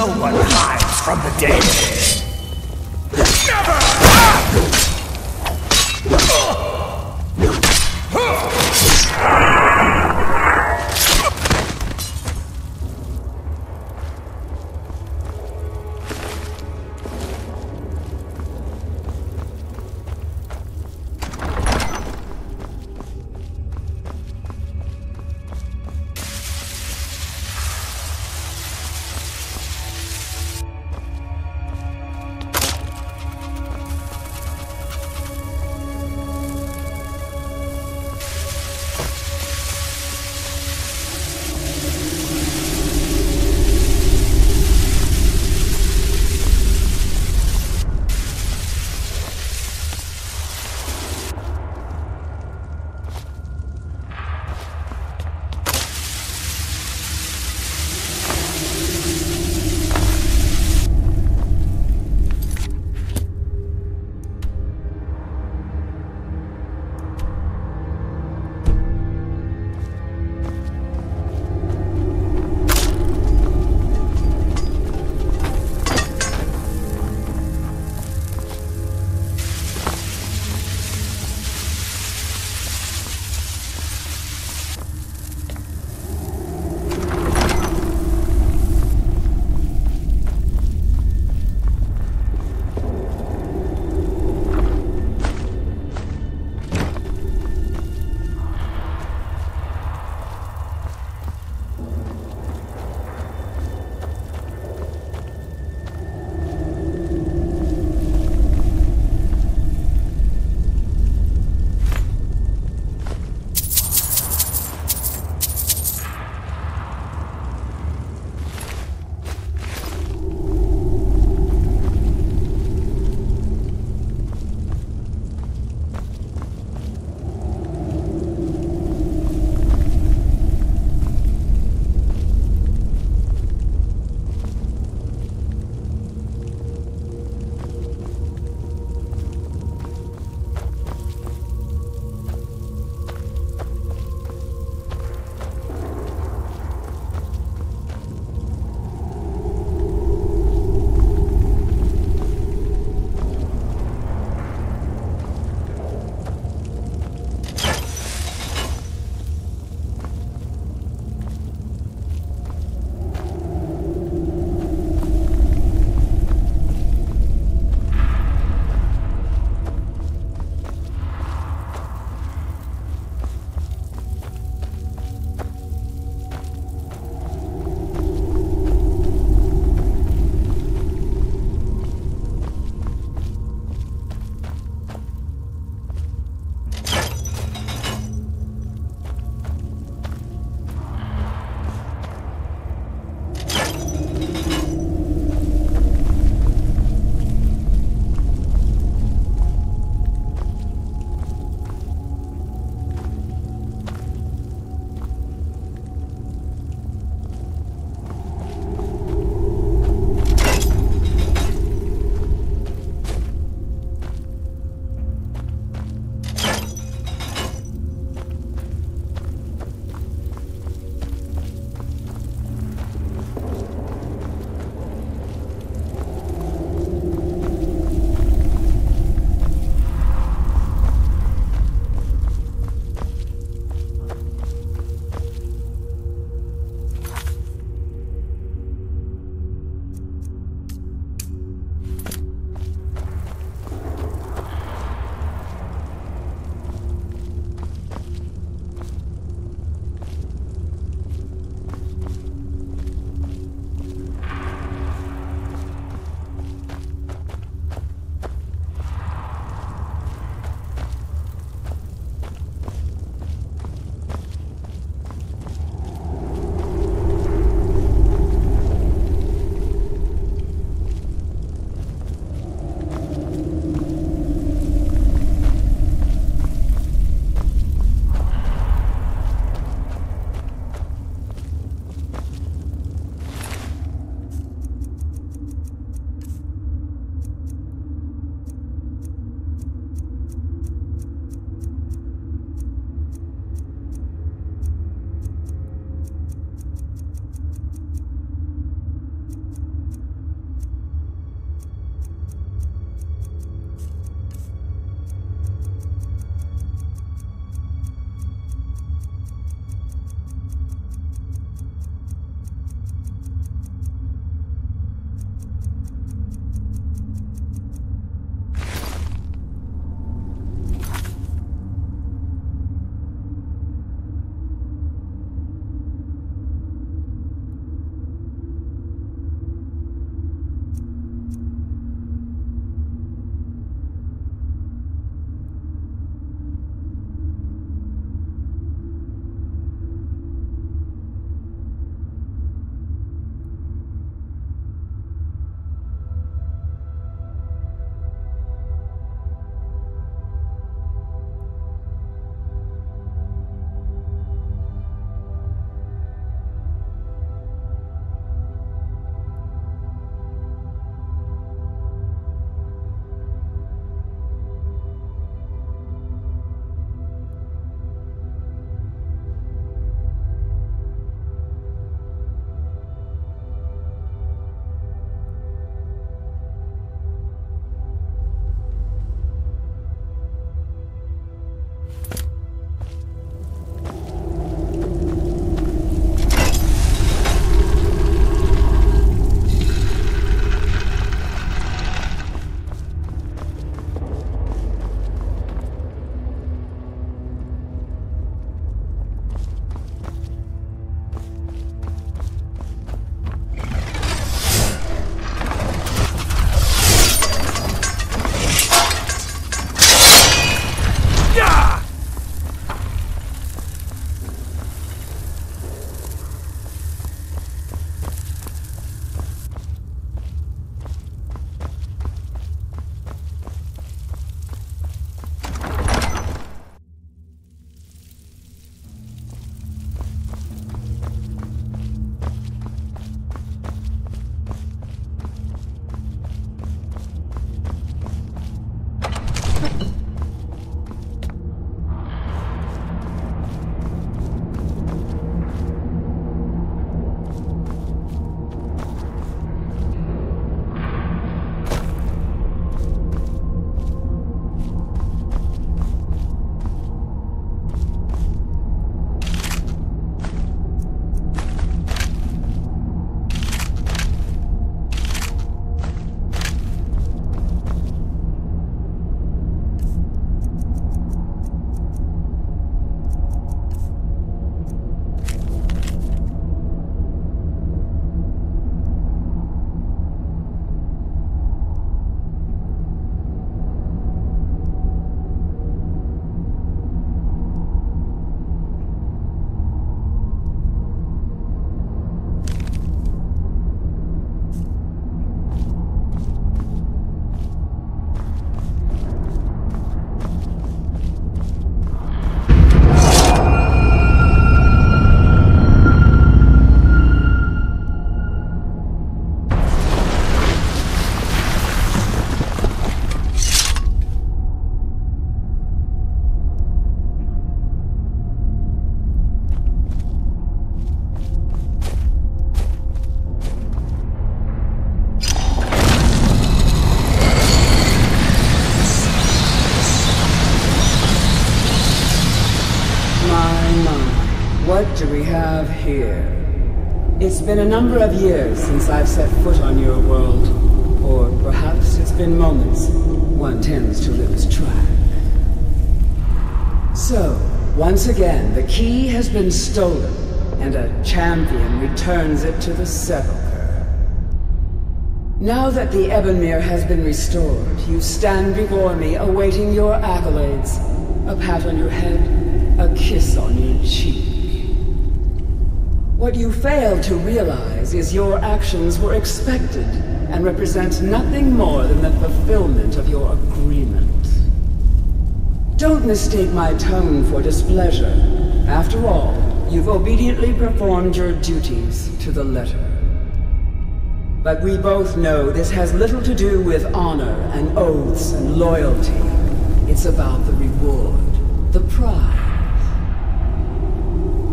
No one hides from the dead. It's been a number of years since I've set foot on your world. Or perhaps it's been moments. One tends to lose track. So, once again, the key has been stolen, and a champion returns it to the sepulchre. Now that the Ebonmere has been restored, you stand before me awaiting your accolades. A pat on your head, a kiss on your cheek. What you fail to realize is your actions were expected and represent nothing more than the fulfillment of your agreement. Don't mistake my tone for displeasure. After all, you've obediently performed your duties to the letter. But we both know this has little to do with honor and oaths and loyalty. It's about the reward, the prize.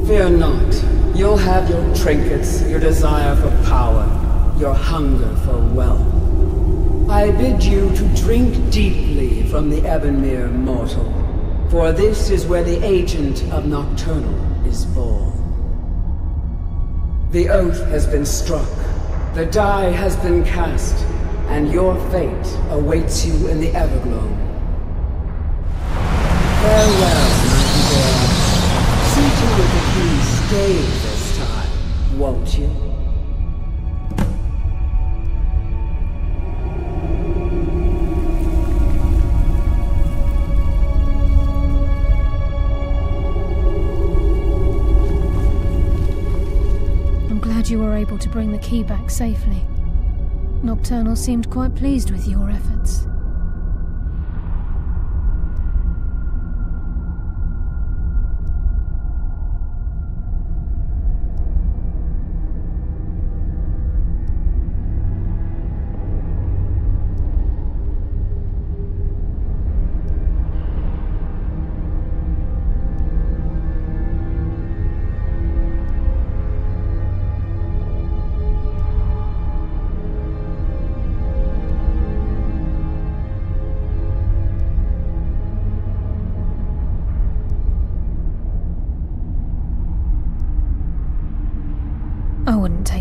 Fear not. You'll have your trinkets, your desire for power, your hunger for wealth. I bid you to drink deeply from the Ebonmere mortal, for this is where the agent of Nocturnal is born. The oath has been struck, the die has been cast, and your fate awaits you in the Evergloam. Farewell, Nightingale. See to it that he stays this you? I'm glad you were able to bring the key back safely. Nocturnal seemed quite pleased with your efforts.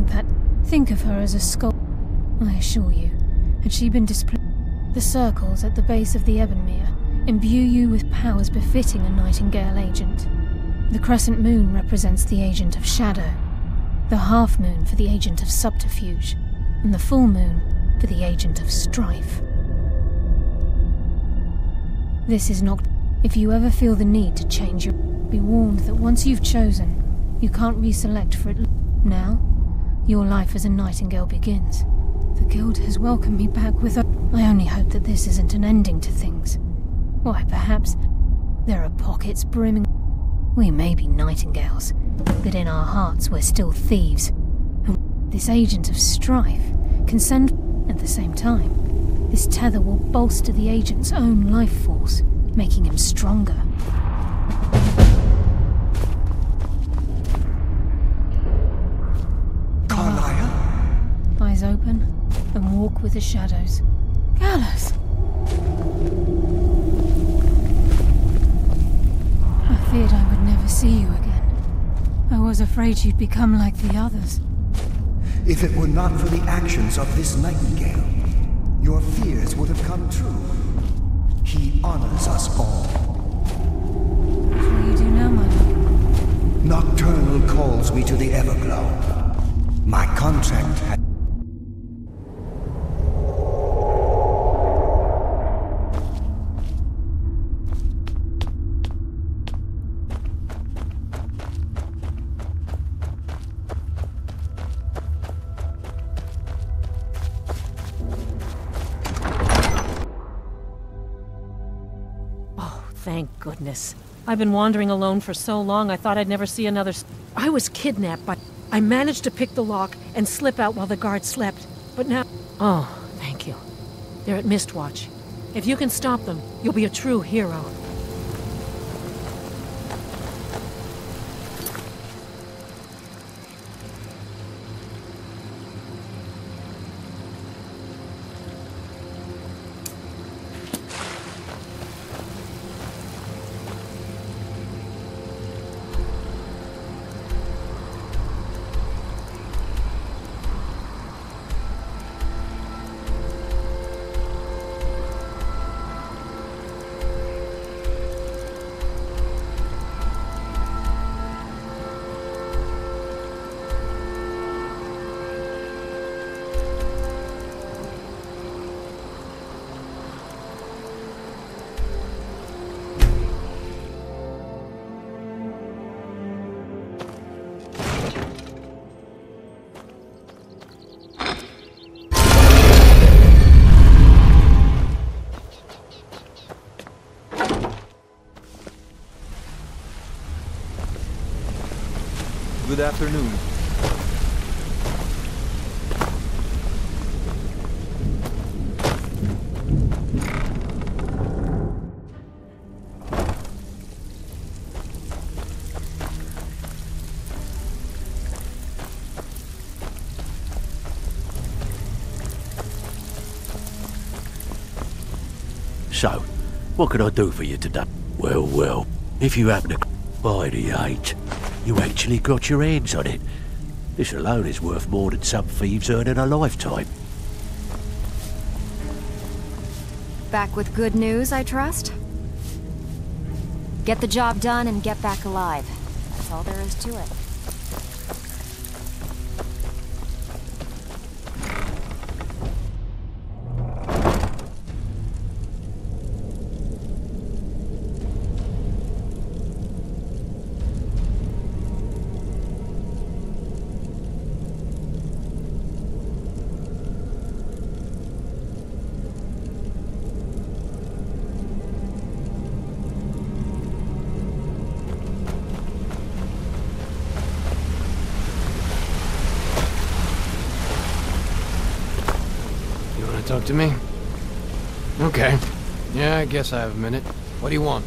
That. Think of her as a skull. I assure you, had she been displeased, the circles at the base of the Ebonmere imbue you with powers befitting a Nightingale agent. The crescent moon represents the agent of shadow, the half moon for the agent of subterfuge, and the full moon for the agent of strife. This is not. If you ever feel the need to change your. Be warned that once you've chosen, you can't reselect for it. Now, your life as a nightingale begins. The Guild has welcomed me back with a. I only hope that this isn't an ending to things. Why, perhaps there are pockets brimming. We may be nightingales, but in our hearts we're still thieves. And this agent of strife can send. At the same time, this tether will bolster the agent's own life force, making him stronger. With the shadows. Gallus! I feared I would never see you again. I was afraid you'd become like the others. If it were not for the actions of this nightingale, your fears would have come true. He honors us all. What will you do now, my lord? Nocturnal calls me to the Evergloam. My contract had... I've been wandering alone for so long I thought I'd never see another. I was kidnapped by. I managed to pick the lock and slip out while the guard slept. But now. Oh, thank you. They're at Mistwatch. If you can stop them, you'll be a true hero. Good afternoon. So, what can I do for you today? Well, well, if you happen to buy the eight, you actually got your hands on it. This alone is worth more than some thieves earn in a lifetime. Back with good news, I trust? Get the job done and get back alive. That's all there is to it. To me? Okay. Yeah, I guess I have a minute. What do you want?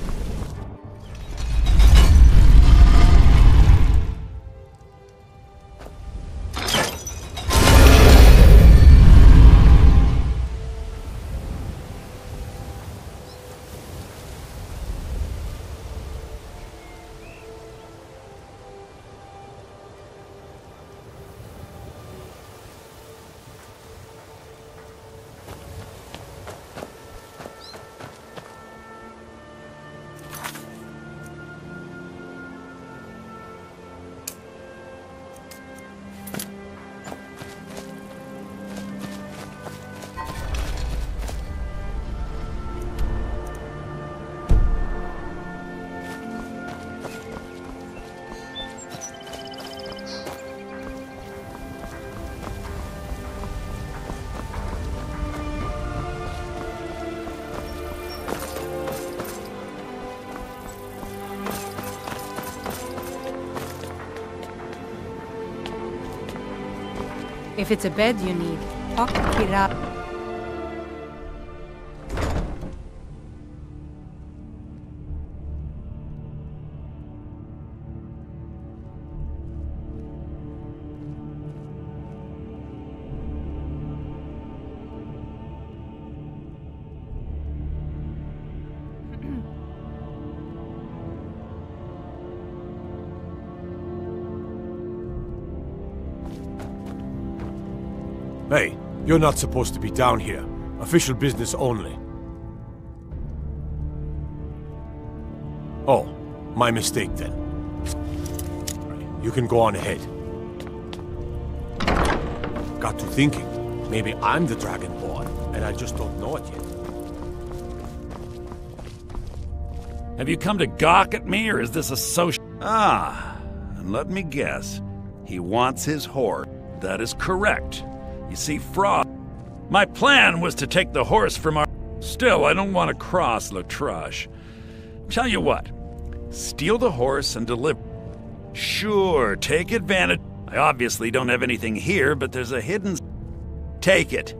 If it's a bed you need, talk to Kira. You're not supposed to be down here. Official business only. Oh, my mistake then. You can go on ahead. Got to thinking, maybe I'm the Dragonborn, and I just don't know it yet. Have you come to gawk at me, or is this a social? Ah, and let me guess. He wants his horse. That is correct. You see, Frost. My plan was to take the horse from our. Still, I don't want to cross Letrush. Tell you what, steal the horse and deliver. Sure, take advantage. I obviously don't have anything here, but there's a hidden. Take it.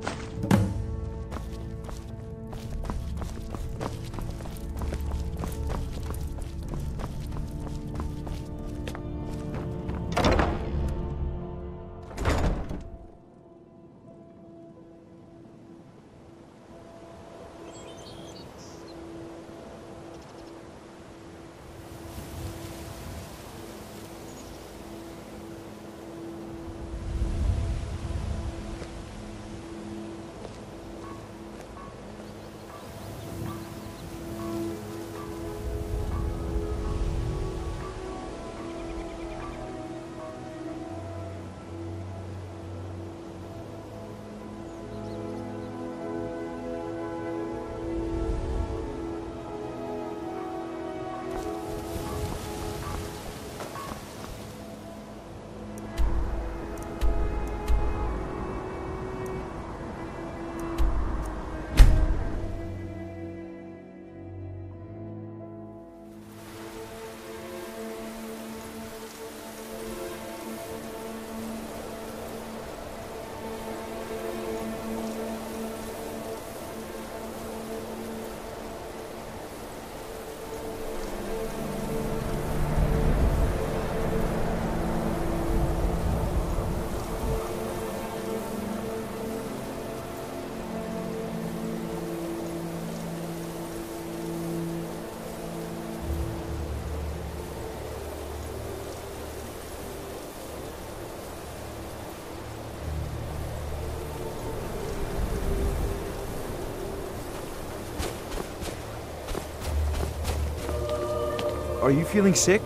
Are you feeling sick?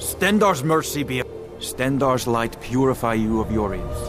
Stendarr's mercy be... Stendarr's light purify you of your ills.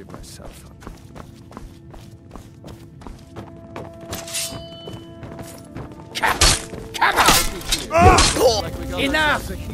Give myself up. Ah! Enough!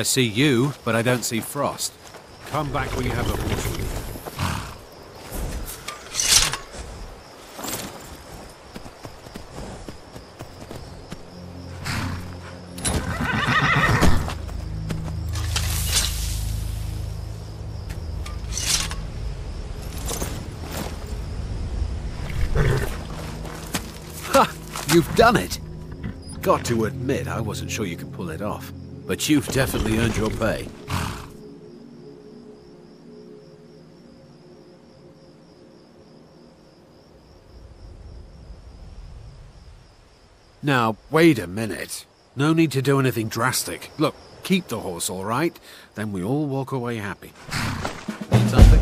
I see you, but I don't see Frost. Come back when you have a horse. You've done it! Got to admit, I wasn't sure you could pull it off. But you've definitely earned your pay. Now, wait a minute. No need to do anything drastic. Look, keep the horse, all right? Then we all walk away happy. Need something?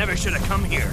Never should have come here.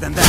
Need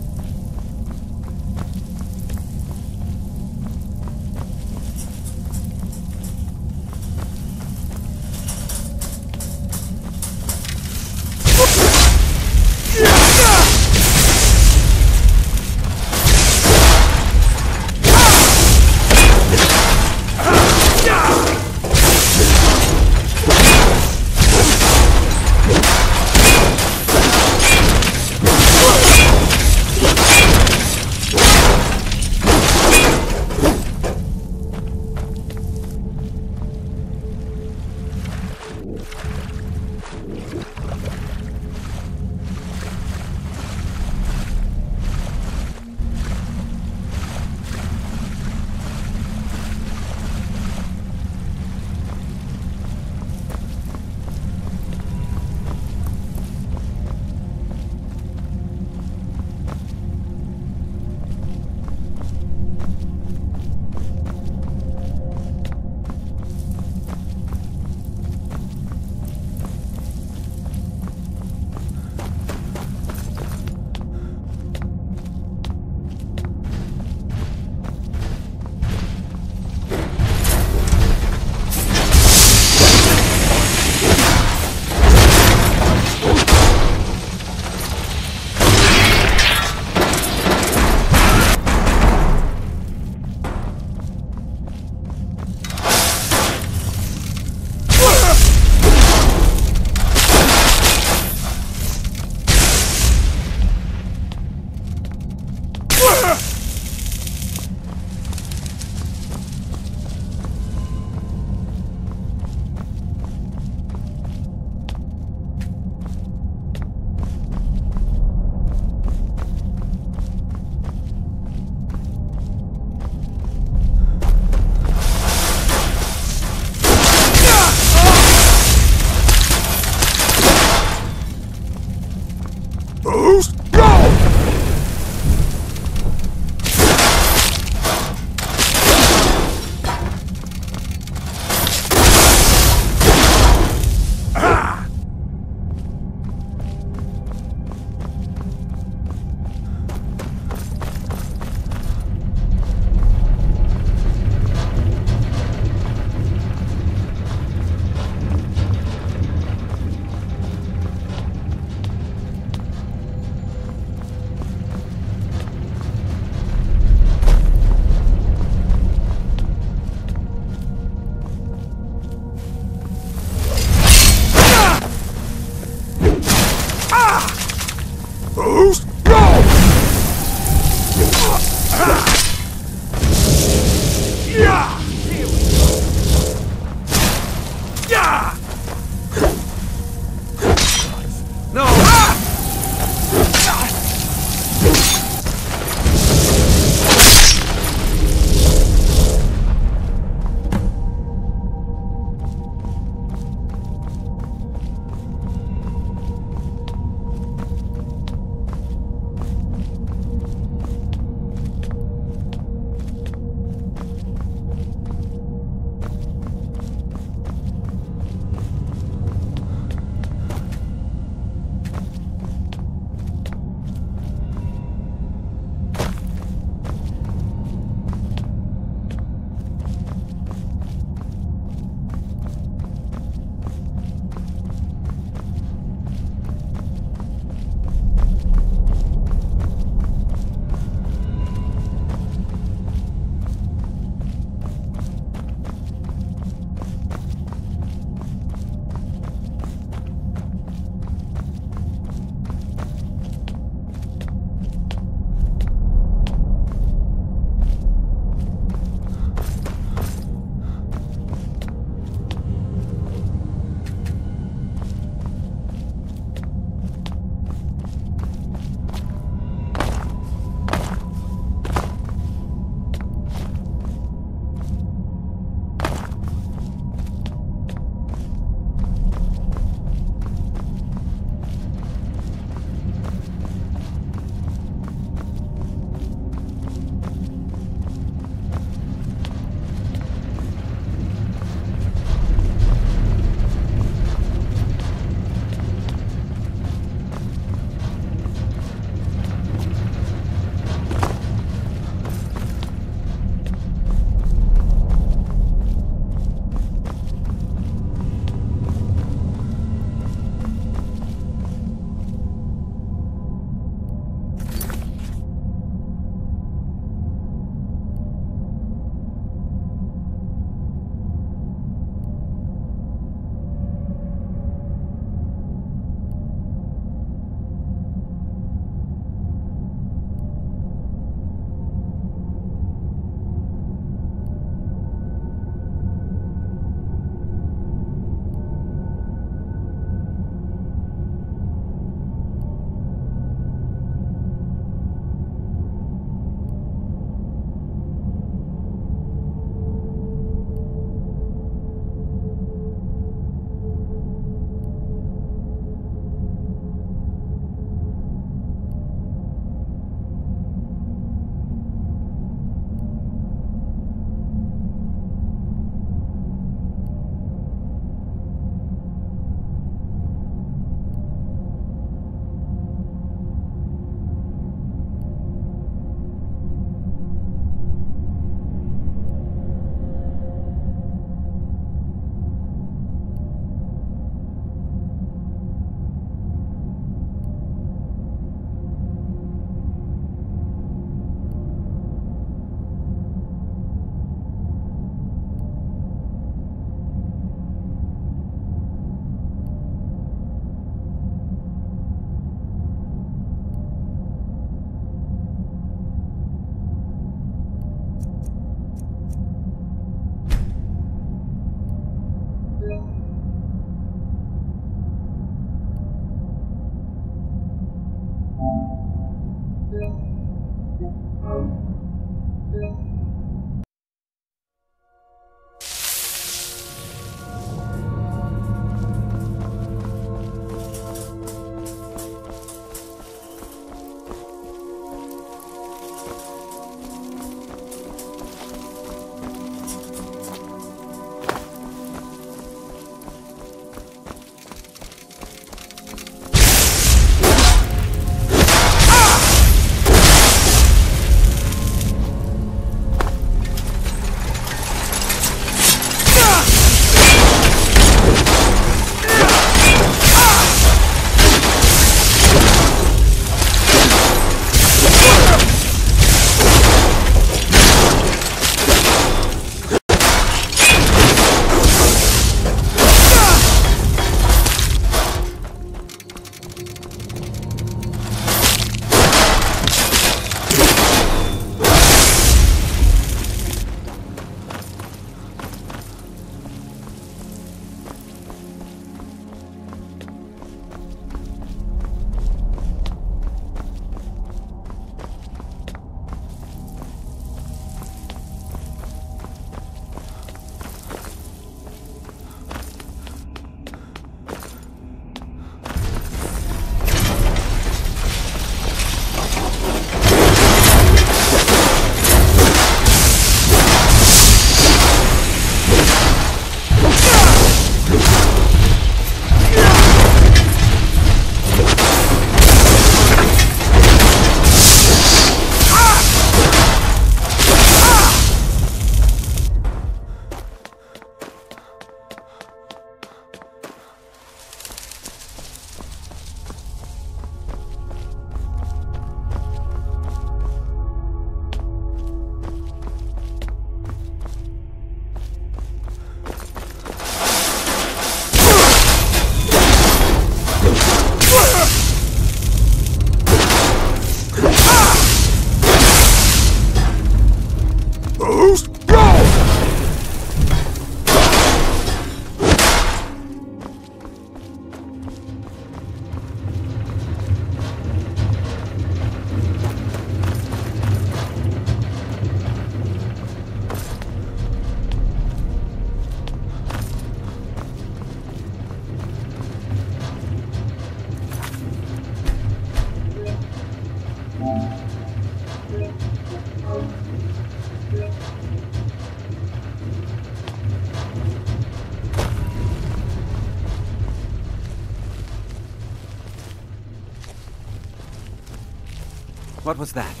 was that?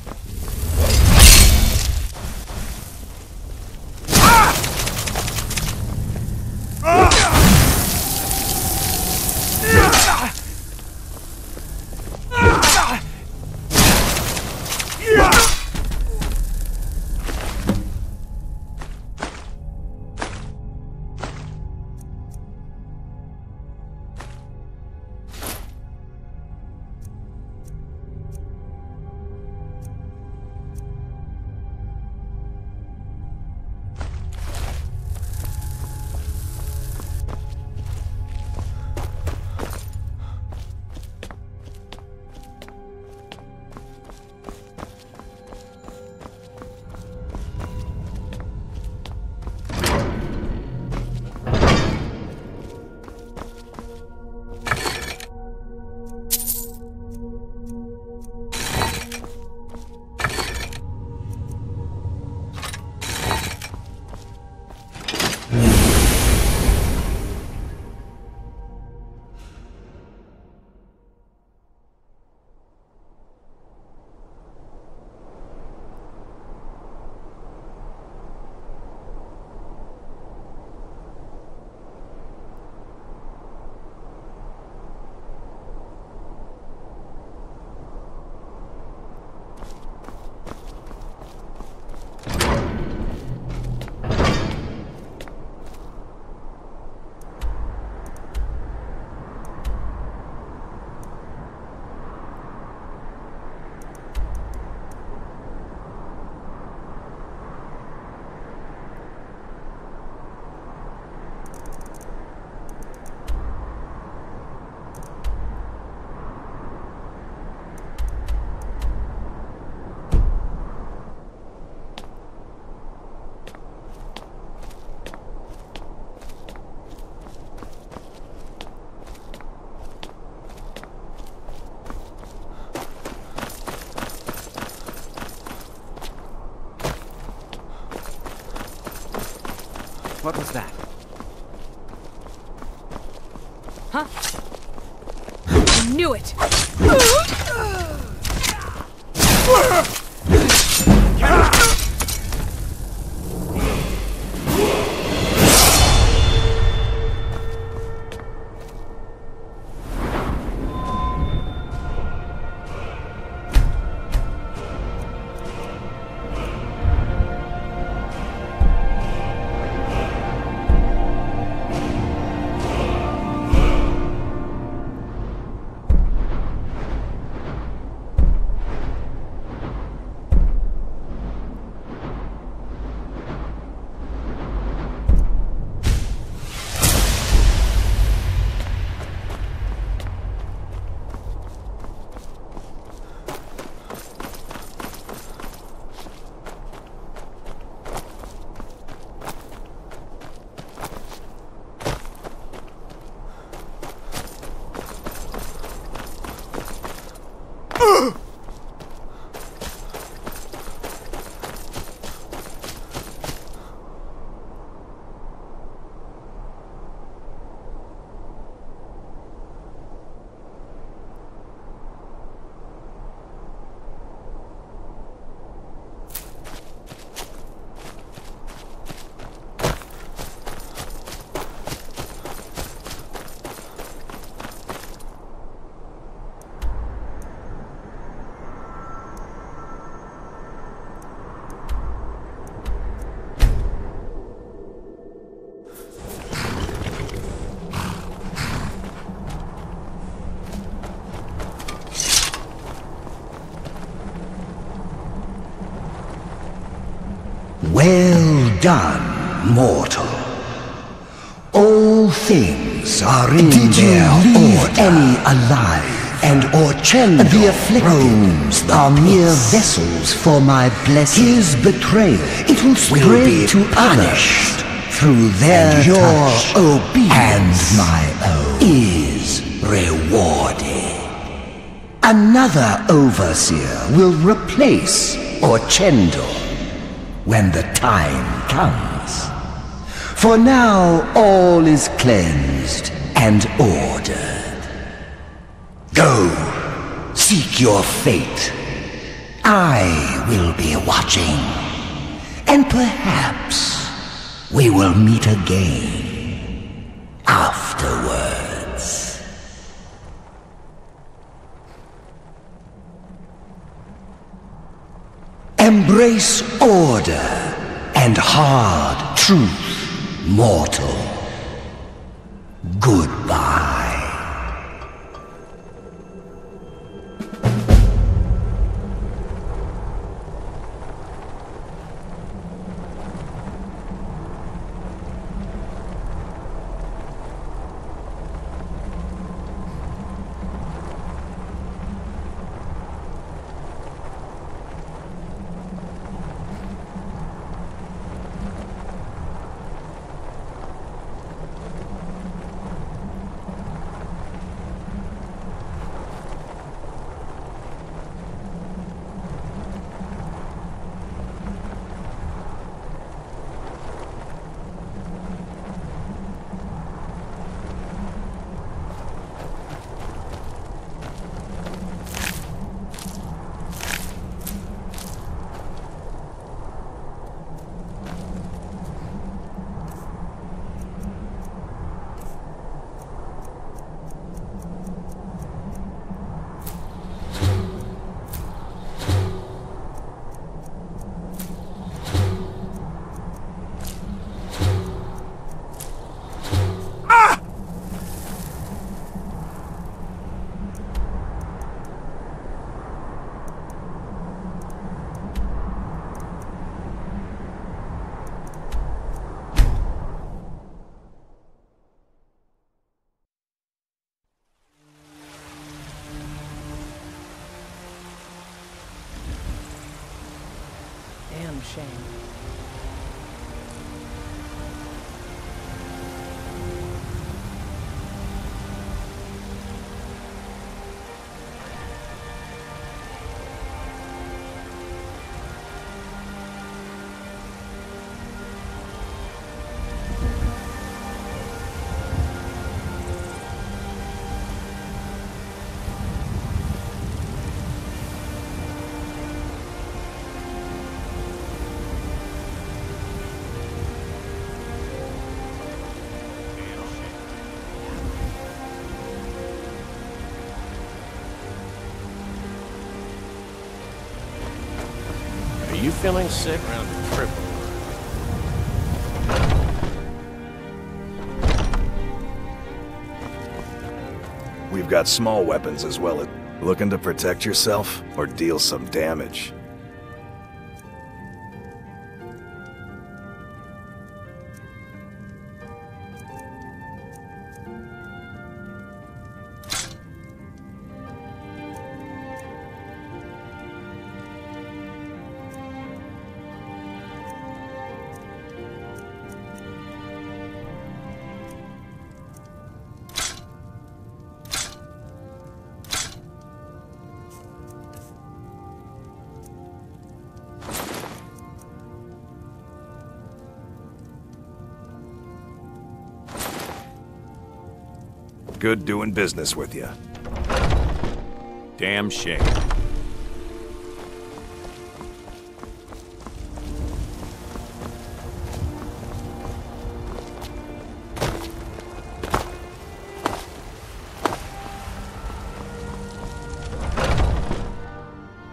What was that? Done, mortal. All things are in Did their you leave order. any alive? And Orchendor the afflicted are mere vessels for my blessing. His betrayal it will spread to punished through their and your obedience and my own is rewarded. Another overseer will replace Orchendor when the time comes. For now all is cleansed and ordered. Go, seek your fate. I will be watching. And perhaps we will meet again afterwards. Embrace order and hard truth, mortal. Goodbye. Are you feeling sick? Around the trip. We've got small weapons as well. Looking to protect yourself or deal some damage? Good doing business with you. Damn shame.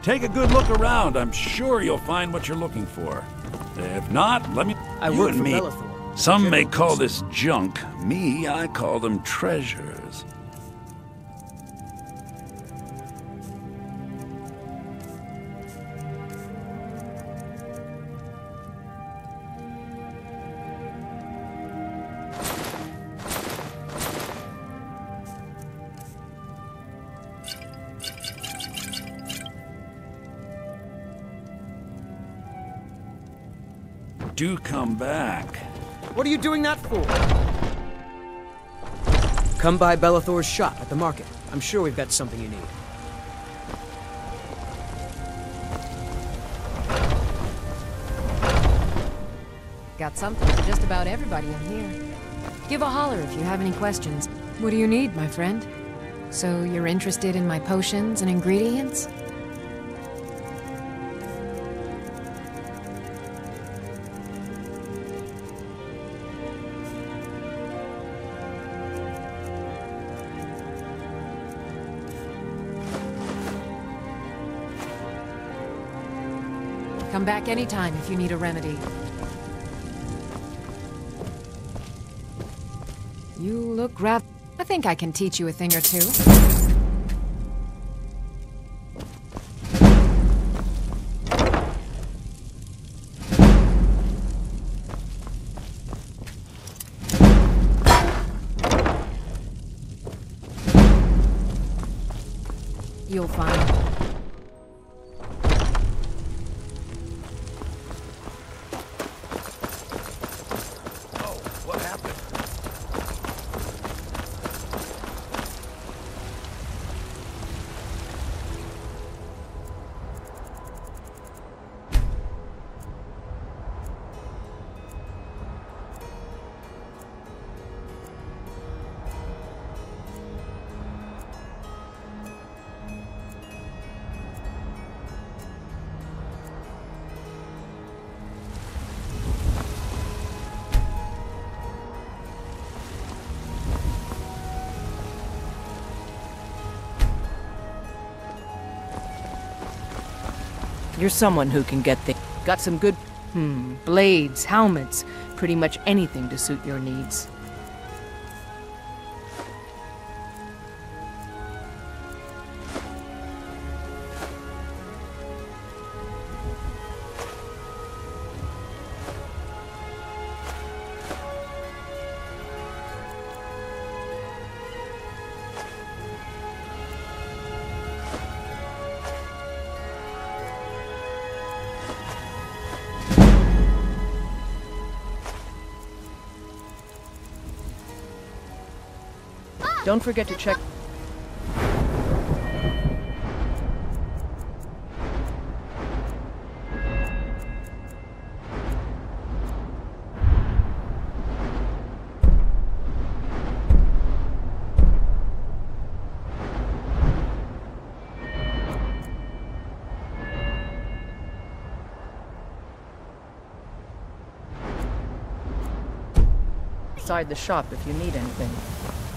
Take a good look around. I'm sure you'll find what you're looking for. If not, let me. I you work and for me. Belethor. Some may call this junk. Me, I call them treasures. You doing that for? Come by Belethor's shop at the market. I'm sure we've got something you need. Got something for just about everybody in here. Give a holler if you have any questions. What do you need, my friend? So you're interested in my potions and ingredients? Back anytime if you need a remedy. You look rather... I think I can teach you a thing or two. You're someone who can get things. Got some good, hmm, blades, helmets, pretty much anything to suit your needs. Don't forget to check. Inside the shop if you need anything.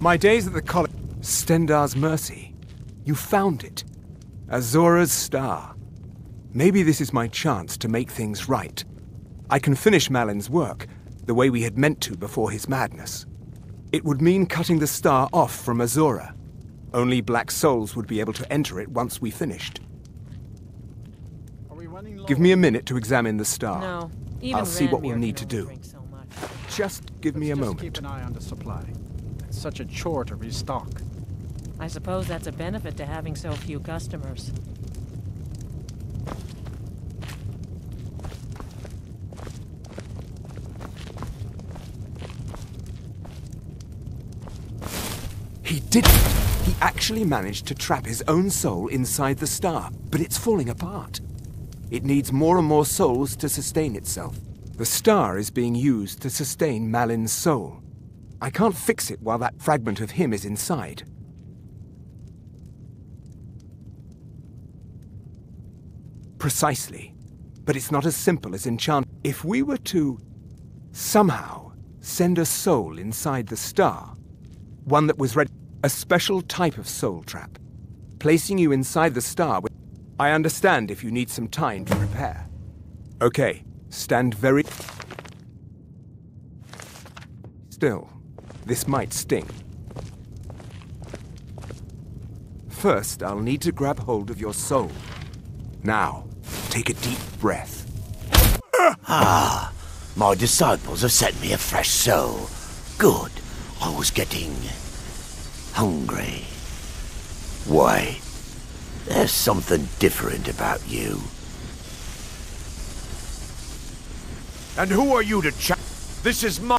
My days at the college. Stendarr's Mercy. You found it. Azura's Star. Maybe this is my chance to make things right. I can finish Malyn's work, the way we had meant to before his madness. It would mean cutting the star off from Azura. Only Black Souls would be able to enter it once we finished. Give me a minute to examine the star. No, even I'll see what we'll need to do. so. Just give me a Just moment. keep an eye on the supply. It's such a chore to restock. I suppose that's a benefit to having so few customers. He did it! He actually managed to trap his own soul inside the star, but it's falling apart. It needs more and more souls to sustain itself. The star is being used to sustain Malyn's soul. I can't fix it while that fragment of him is inside. Precisely. But it's not as simple as enchant. If we were to somehow send a soul inside the star, one that was ready, a special type of soul trap, placing you inside the star. I understand if you need some time to prepare. Okay, stand very still. This might sting. First, I'll need to grab hold of your soul. Now, take a deep breath. Ah, my disciples have sent me a fresh soul. Good. I was getting hungry. Why, there's something different about you. And who are you to chat? This is my...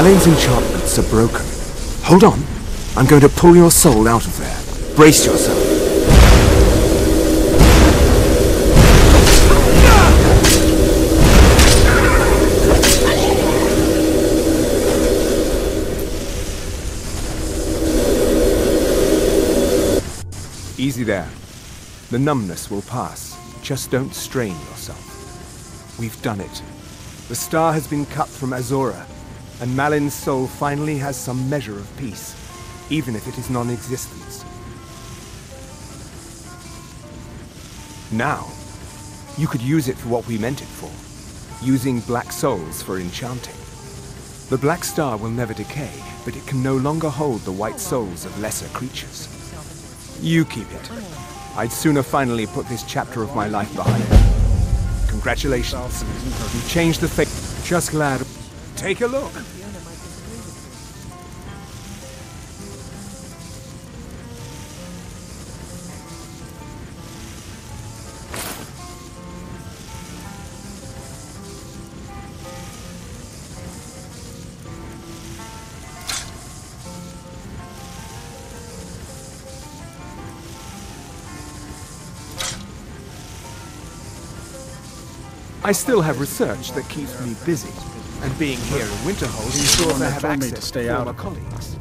Malyn's enchantments are broken. Hold on. I'm going to pull your soul out of there. Brace yourself. Easy there. The numbness will pass. Just don't strain yourself. We've done it. The star has been cut from Azura, and Malyn's soul finally has some measure of peace, even if it is non-existence. Now, you could use it for what we meant it for, using black souls for enchanting. The black star will never decay, but it can no longer hold the white souls of lesser creatures. You keep it. I'd sooner finally put this chapter of my life behind. Congratulations. You changed the fate. Just glad. Take a look. I still have research that keeps me busy, and being here in Winterhold ensures I have access to stay out of colleagues.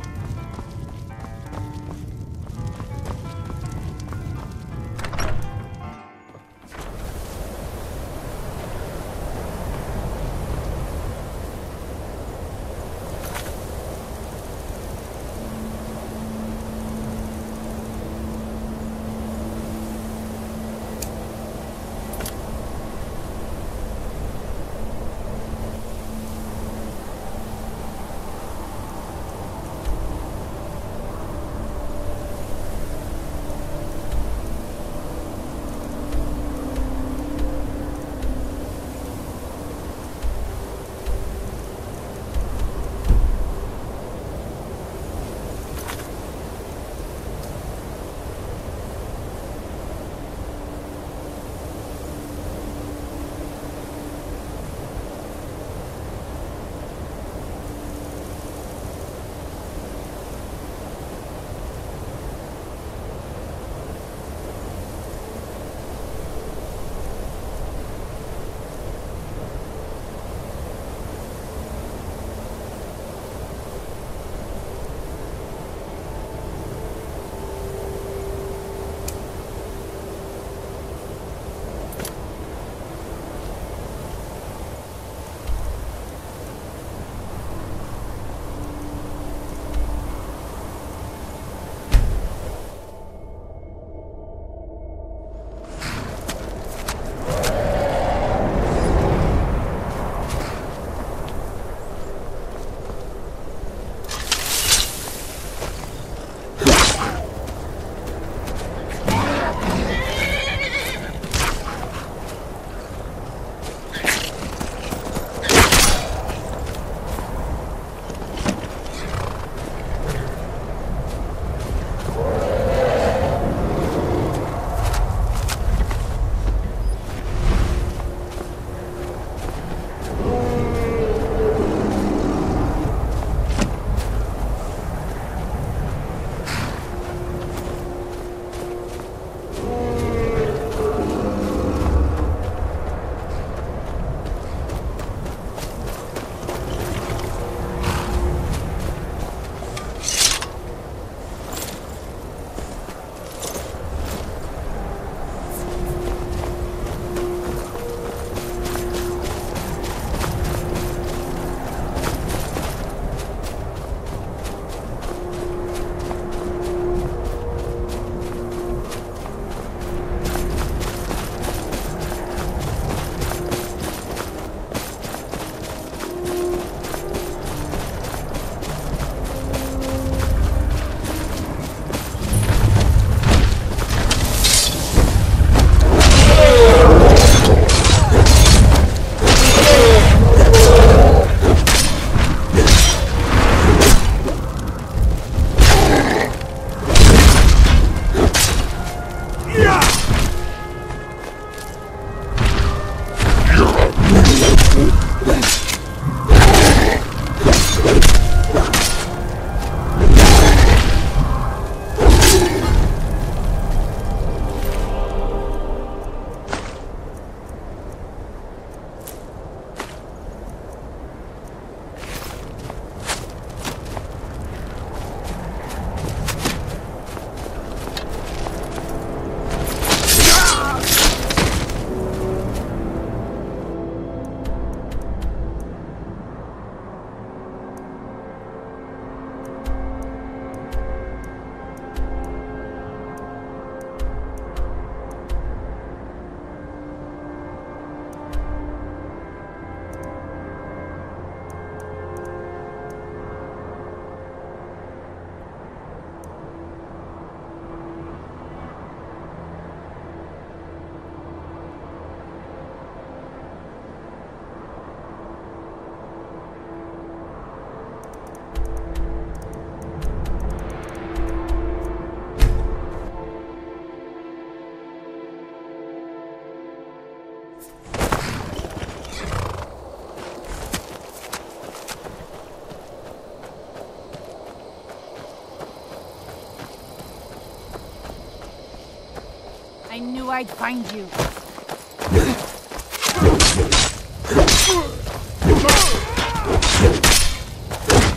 I'd find you.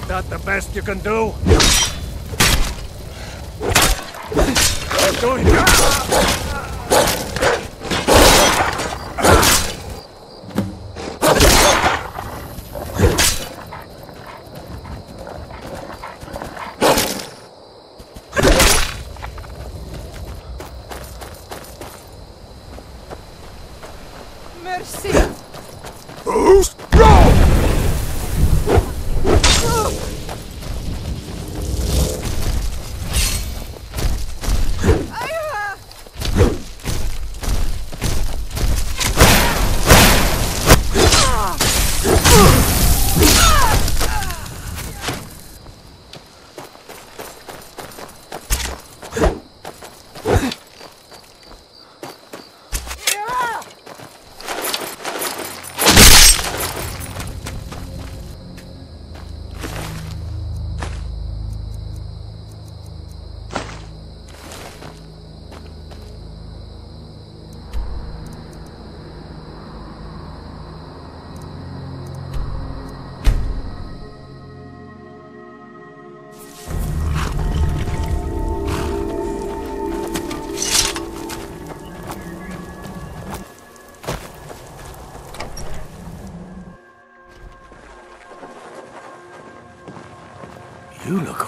That the best you can do? Doing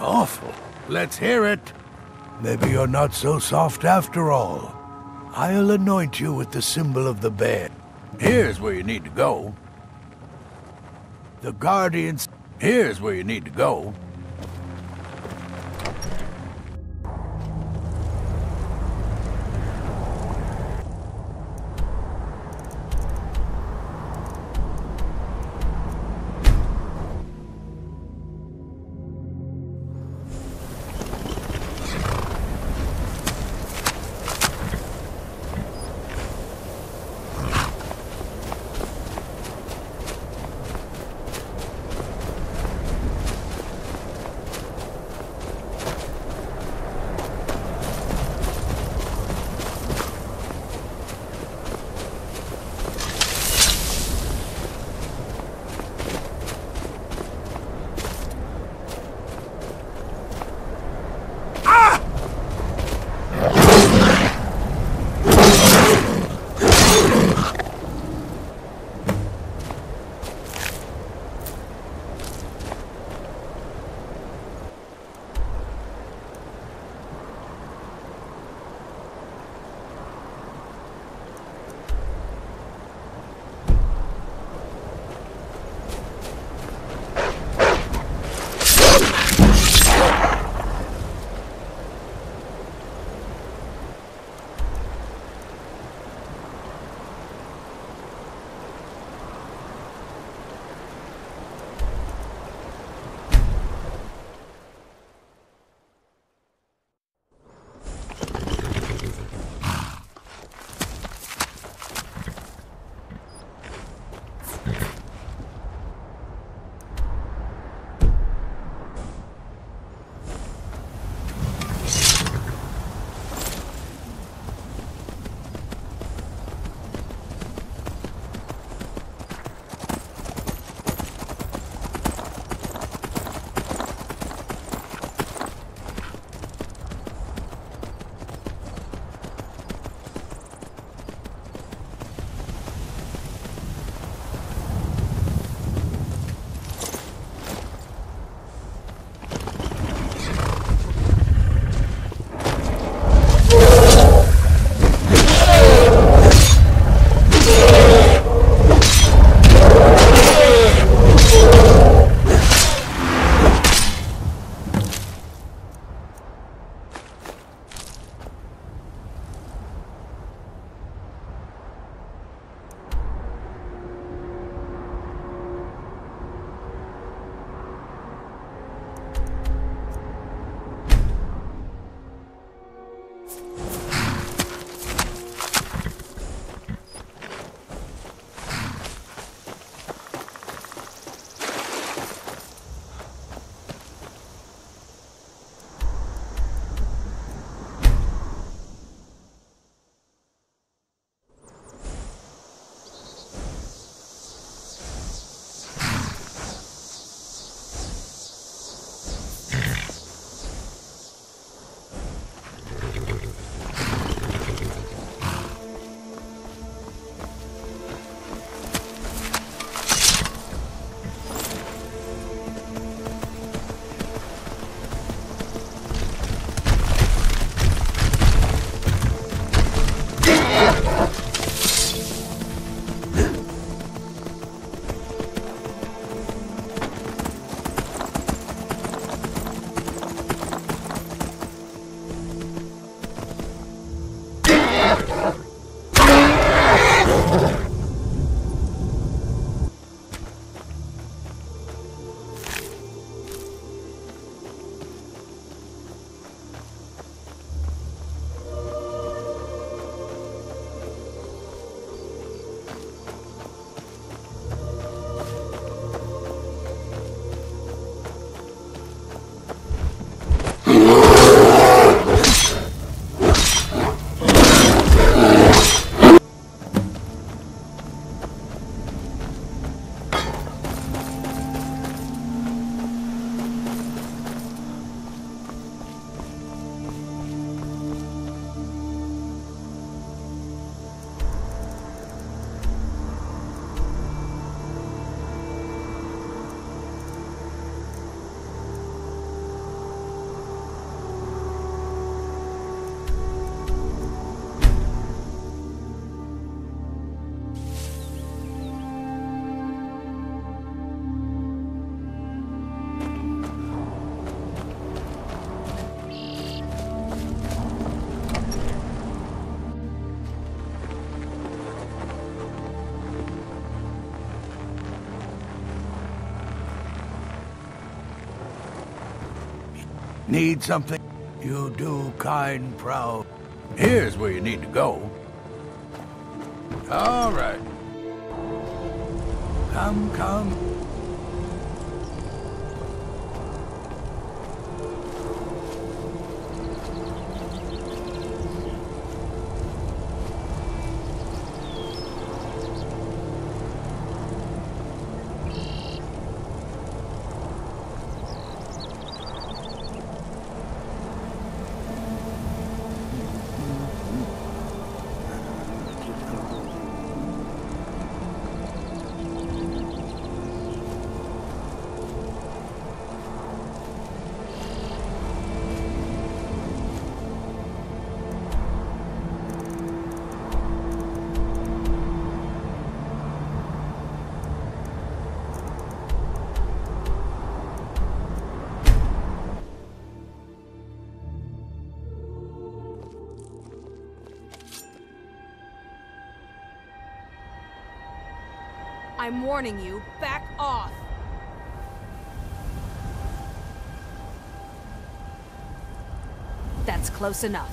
awful. Let's hear it. Maybe you're not so soft after all. I'll anoint you with the symbol of the bear. Here's where you need to go. The Guardians... Here's where you need to go. Need something? You do Kyne proud. Here's where you need to go. All right. Come, come. Warning you, back off! That's close enough.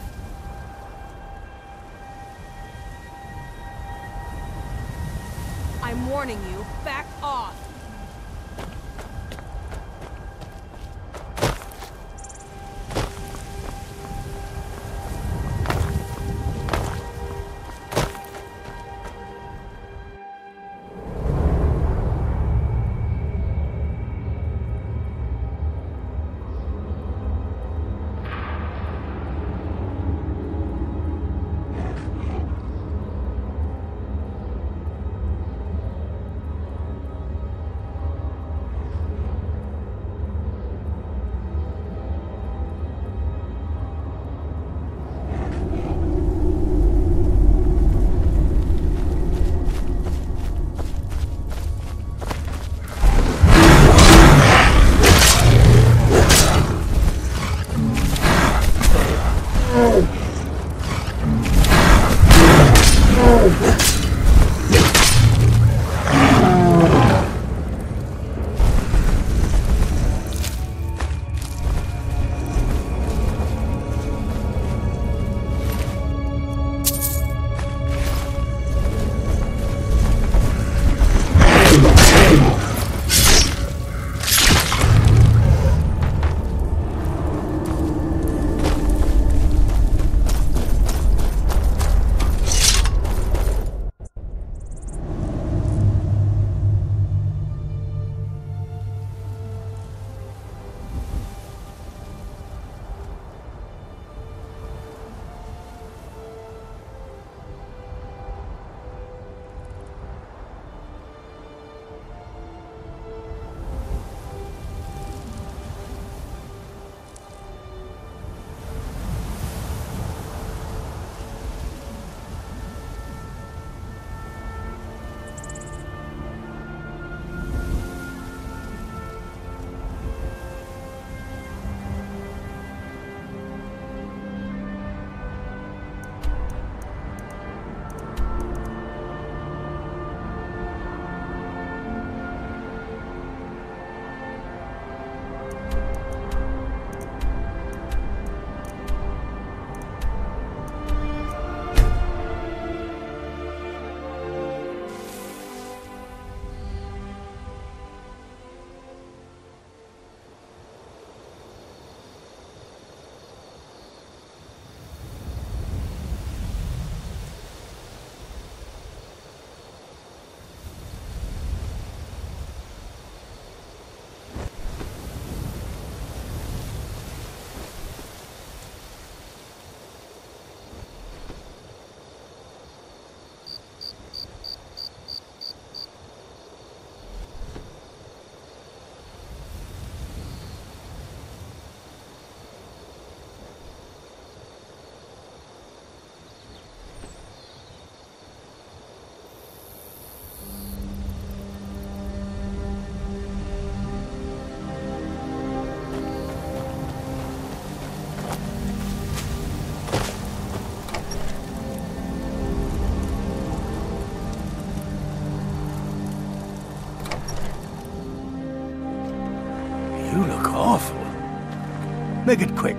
Make it quick.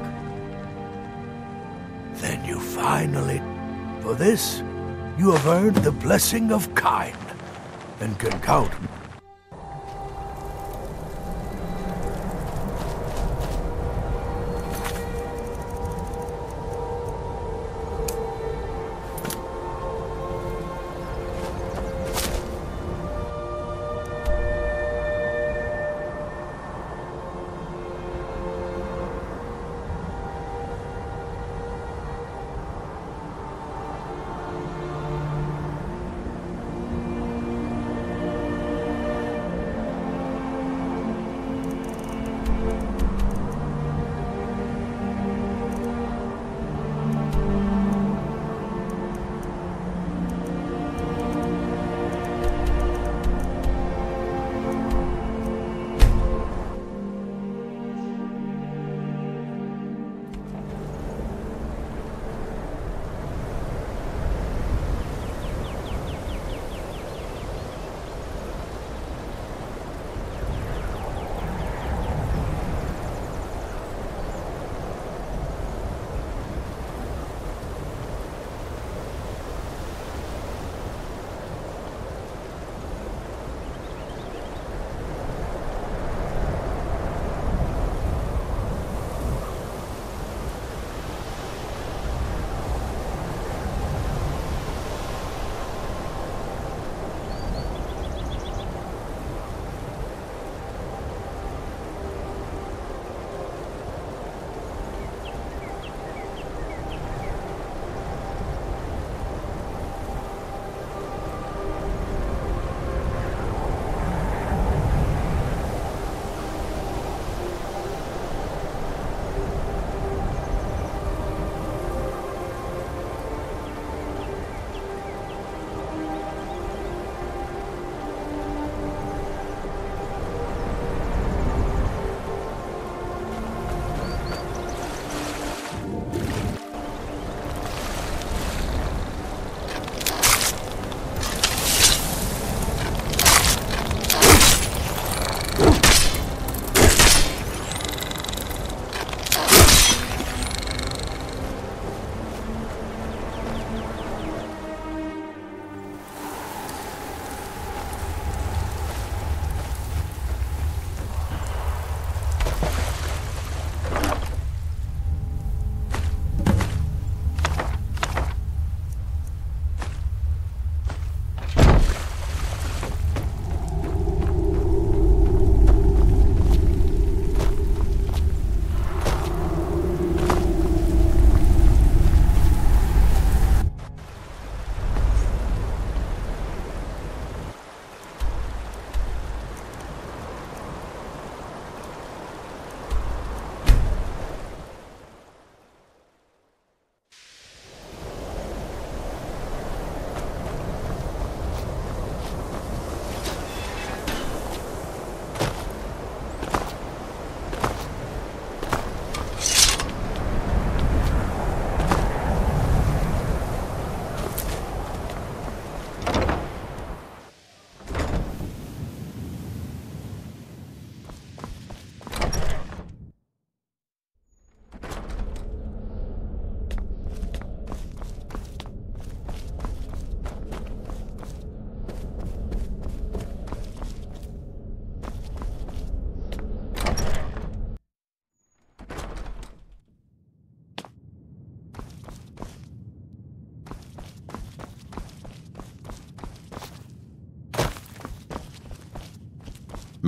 Then you finally... For this, you have earned the blessing of Kyne, and can count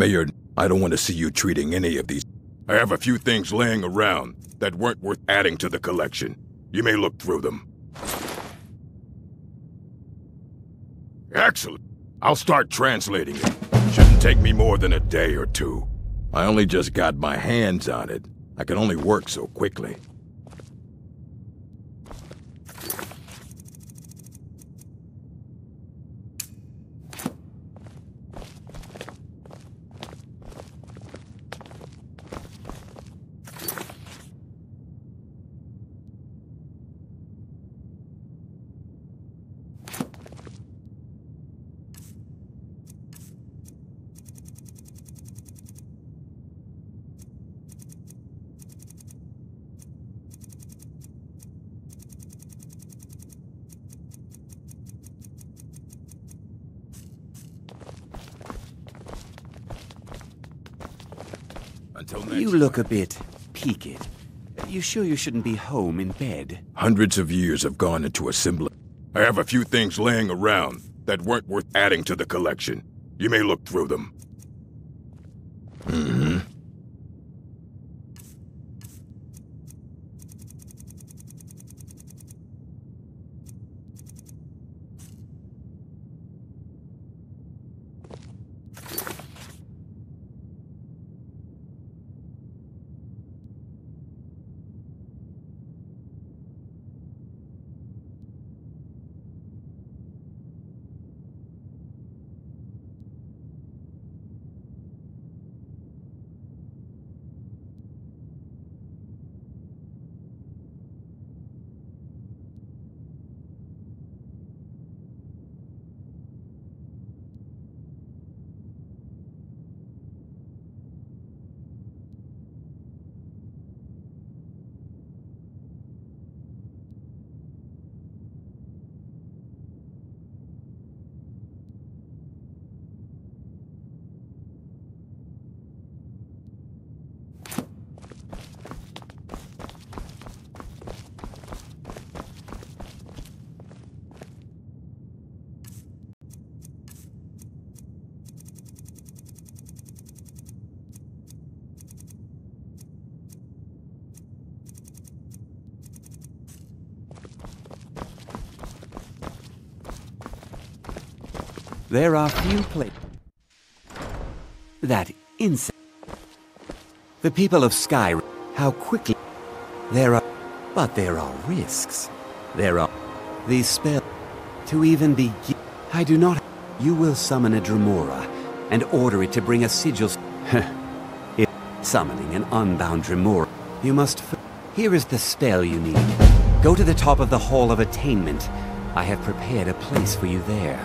Mayor, I don't want to see you treating any of these. I have a few things laying around that weren't worth adding to the collection. You may look through them. Excellent. I'll start translating it. Shouldn't take me more than a day or two. I only just got my hands on it. I can only work so quickly. Until next You look a bit peaked. You sure you shouldn't be home in bed? Hundreds of years have gone into assembly. I have a few things laying around that weren't worth adding to the collection. You may look through them. Mm-hmm. There are few places that insect. The people of Skyrim, how quickly there are, but there are risks. There are these spells to even begin. I do not. You will summon a Dremora and order it to bring a sigil. if summoning an unbound Dremora, you must. Here is the spell you need. Go to the top of the Hall of Attainment. I have prepared a place for you there.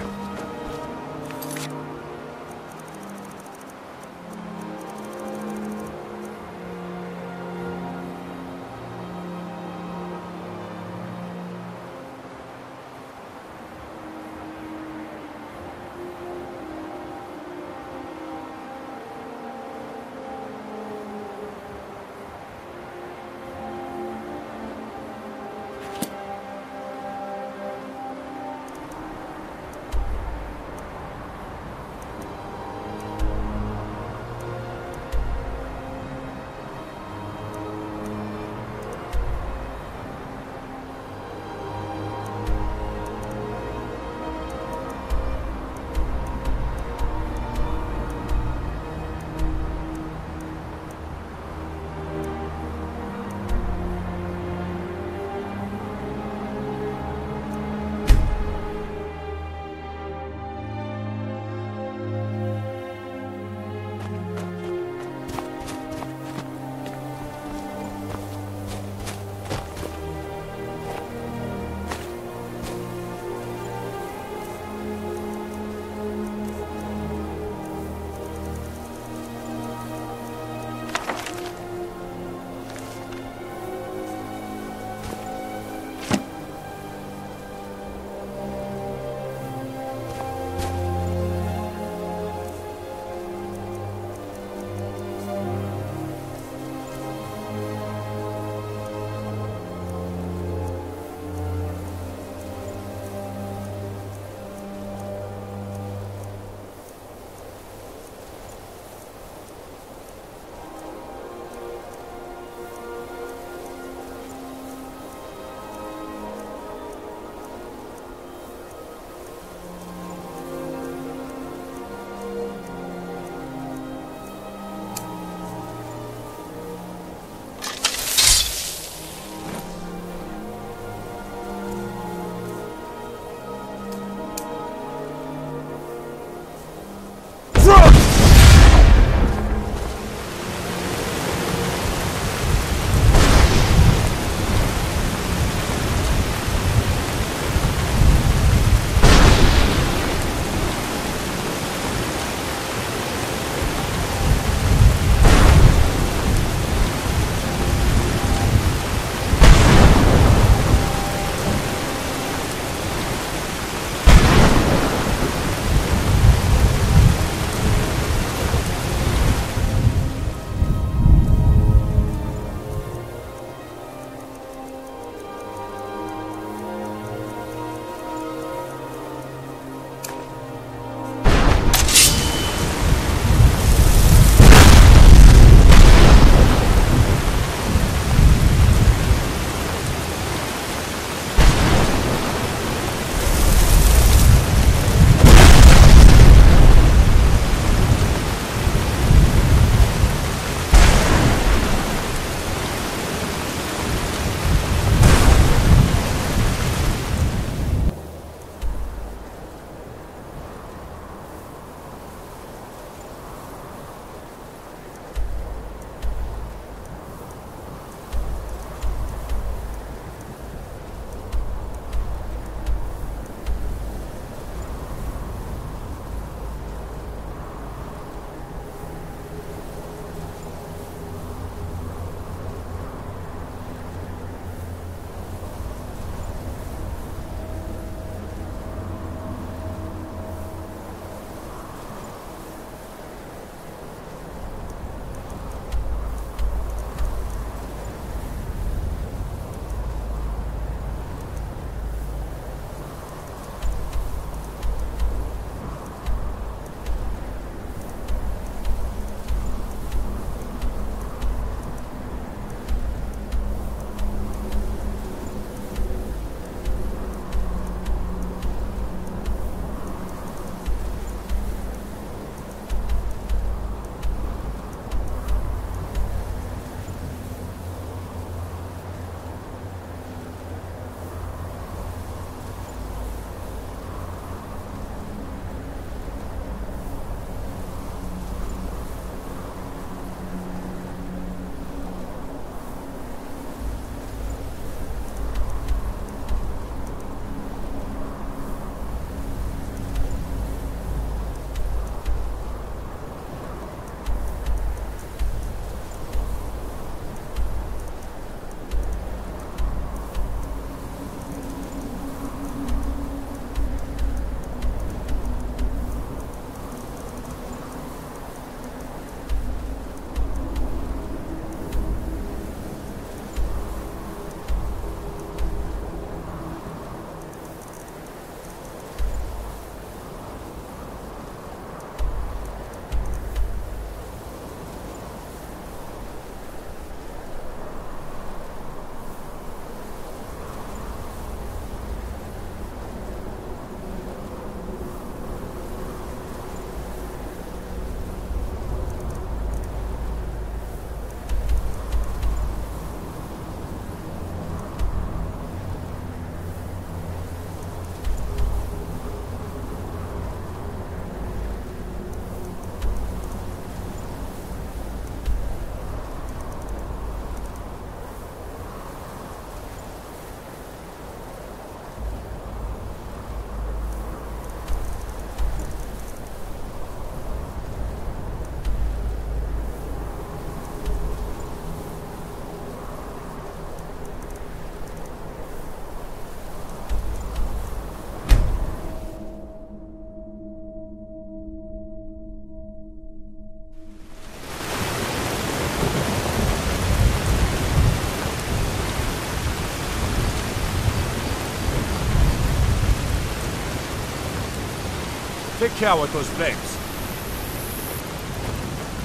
Take care with those flames.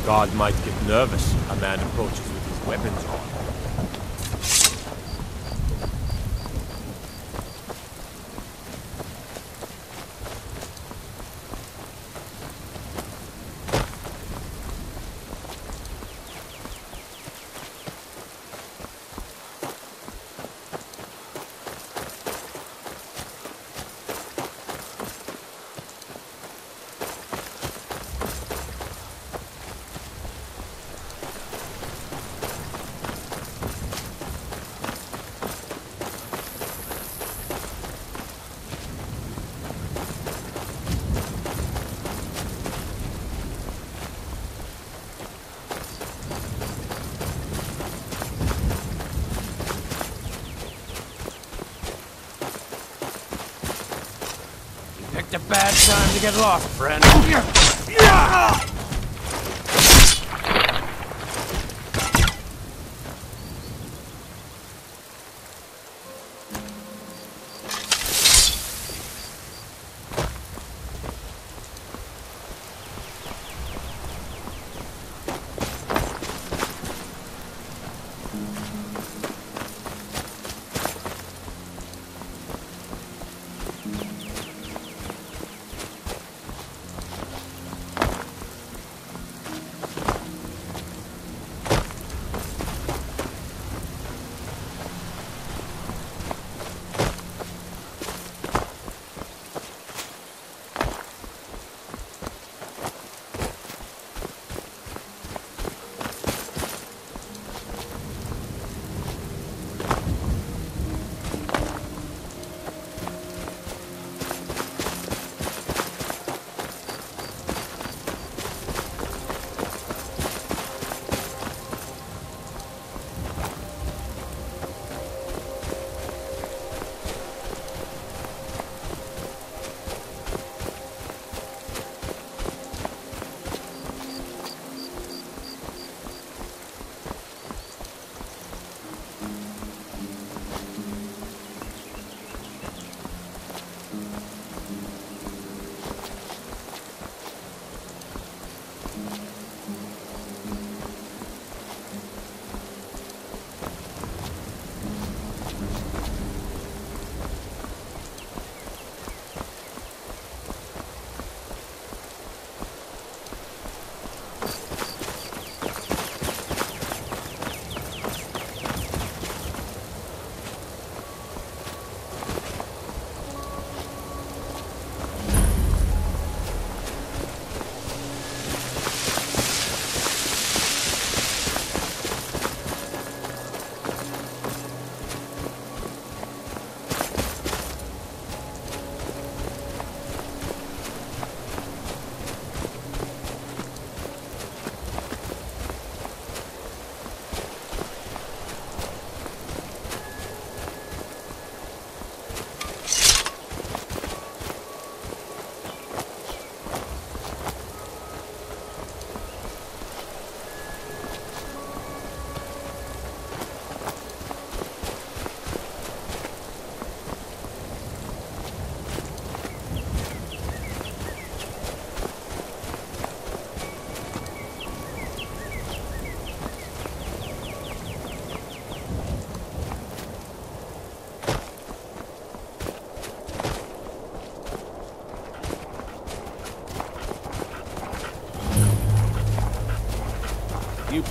God might get nervous a man approaches with his weapons on. Picked a bad time to get lost, friend.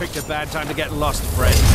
Picked a bad time to get lost, friend.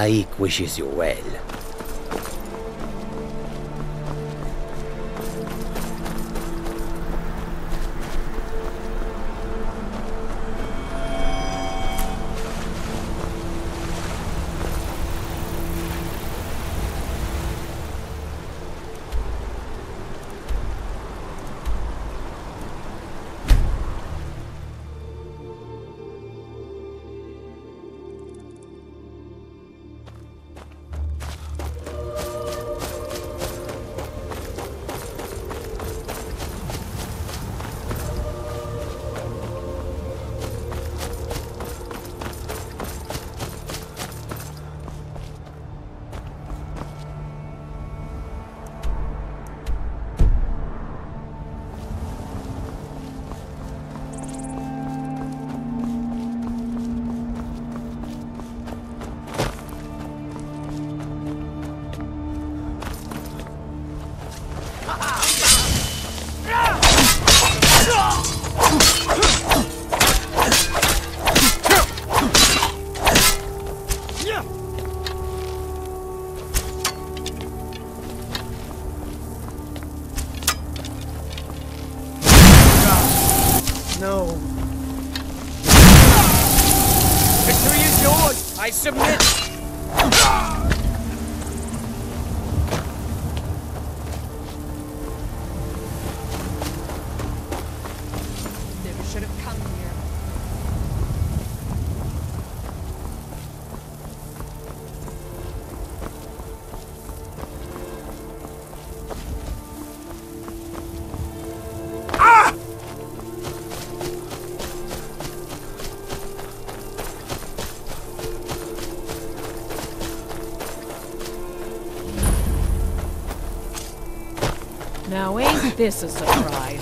Mike wishes you well. This is a surprise?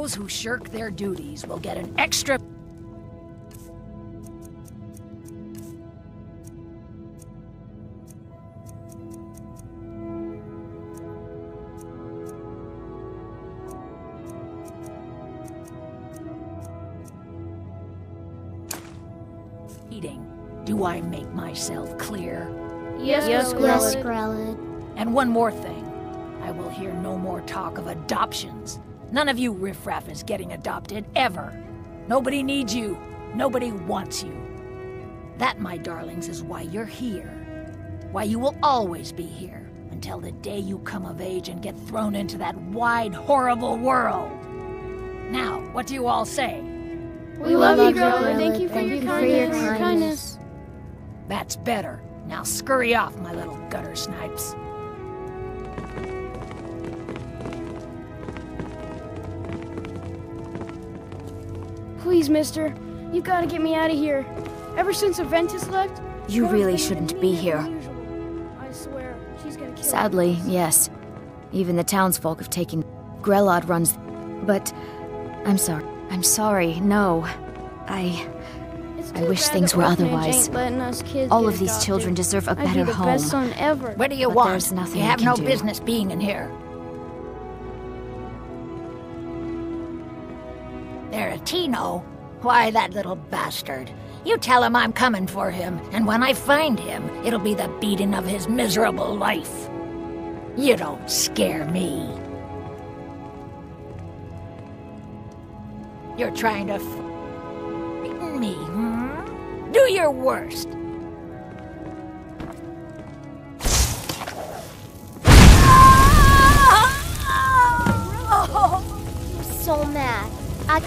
Those who shirk their duties will get an extra eating. Do I make myself clear? Yes, Yes, Yes, And one more thing. I will hear no more talk of adoptions. None of you riffraff is getting adopted, ever. Nobody needs you. Nobody wants you. That, my darlings, is why you're here. Why you will always be here until the day you come of age and get thrown into that wide, horrible world. Now, what do you all say? We love you, Grelod. Thank you for your kindness. kindness. That's better. Now scurry off, my little gutter snipes. Please, mister. You've got to get me out of here. Ever since Aventus left... You really shouldn't be here. I swear, she's gonna kill Sadly, us. yes. Even the townsfolk have taken. Grelod runs. But. I'm sorry. I'm sorry, no. I. I wish things were otherwise. ain't letting us kids All of these adopted. children deserve a I'd better be home. ever. What do you But want? there's nothing you have no do. business being in here. Theratino? Why, that little bastard. You tell him I'm coming for him, and when I find him, it'll be the beating of his miserable life. You don't scare me. You're trying to me, hmm? Do your worst. I'm so mad. I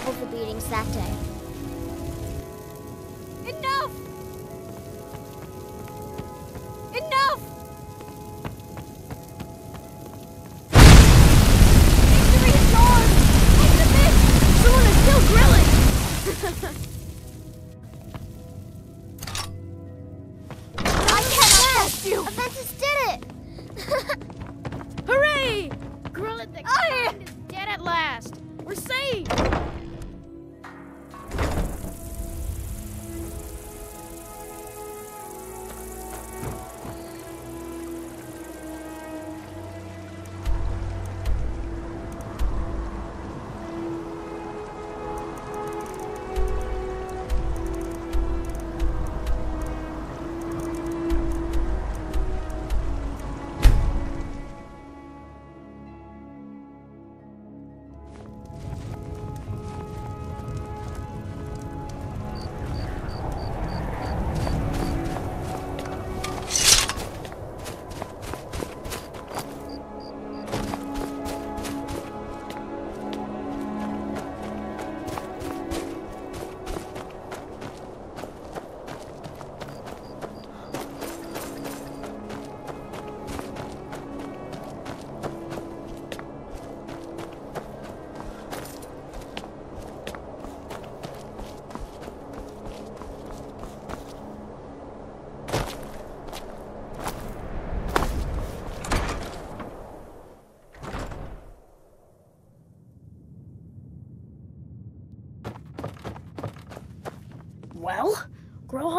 double the beatings that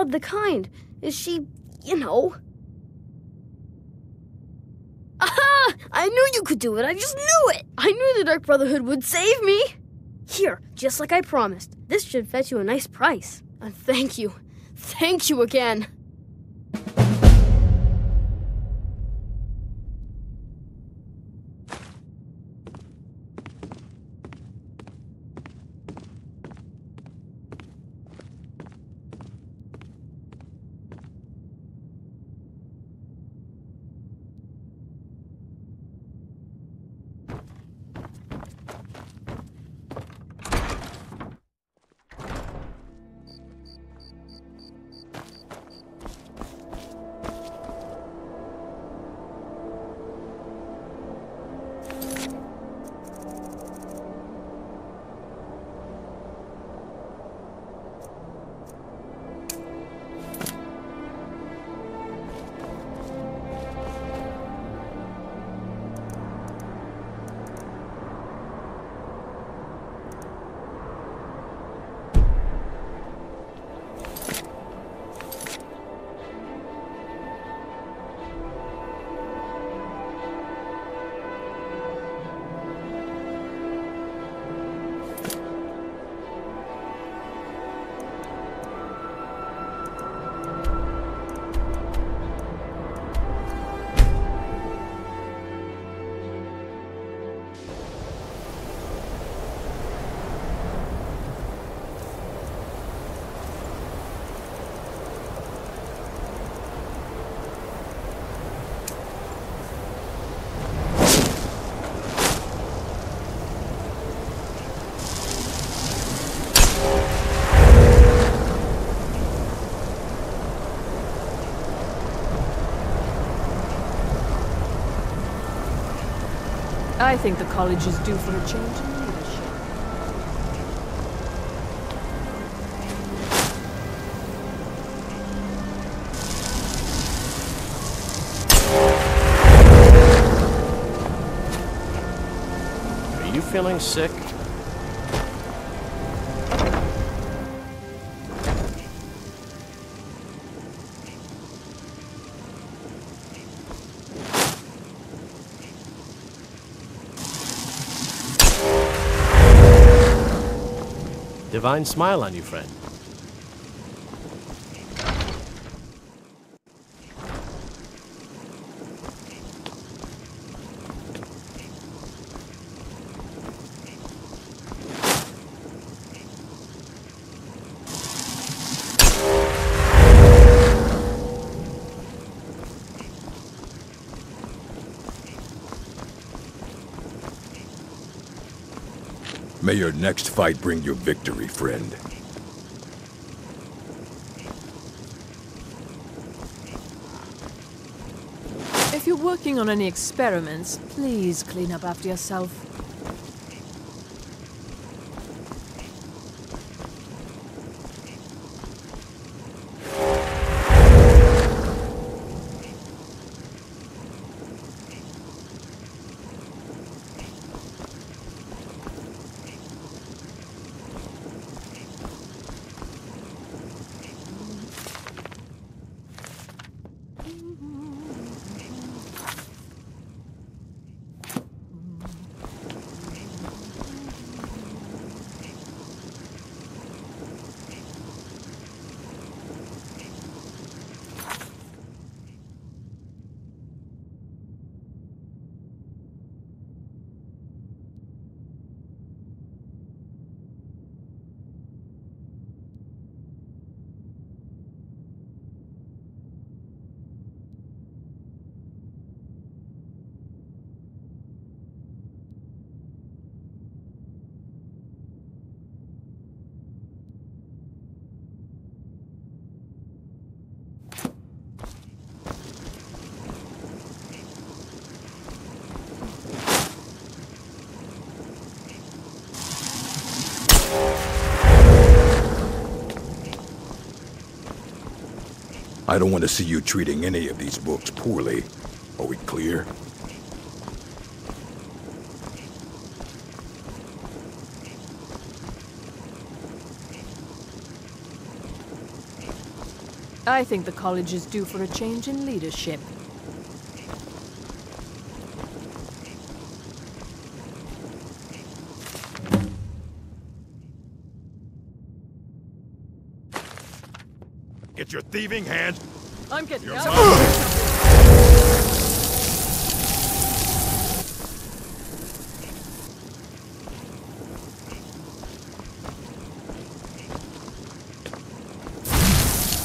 The Kind. Is she, you know? Aha! I knew you could do it. I just knew it. I knew the Dark Brotherhood would save me. Here, just like I promised. This should fetch you a nice price. And thank you. Thank you again. I think the college is due for a change in leadership. Are you feeling sick? Divine smile on you, friend. Your next fight bring you victory, friend. If you're working on any experiments, please clean up after yourself. I don't want to see you treating any of these books poorly. Are we clear? I think the college is due for a change in leadership. Get your thieving hands. I'm You're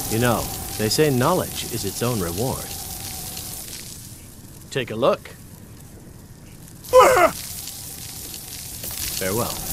You know, they say knowledge is its own reward. Take a look. Ah! Farewell.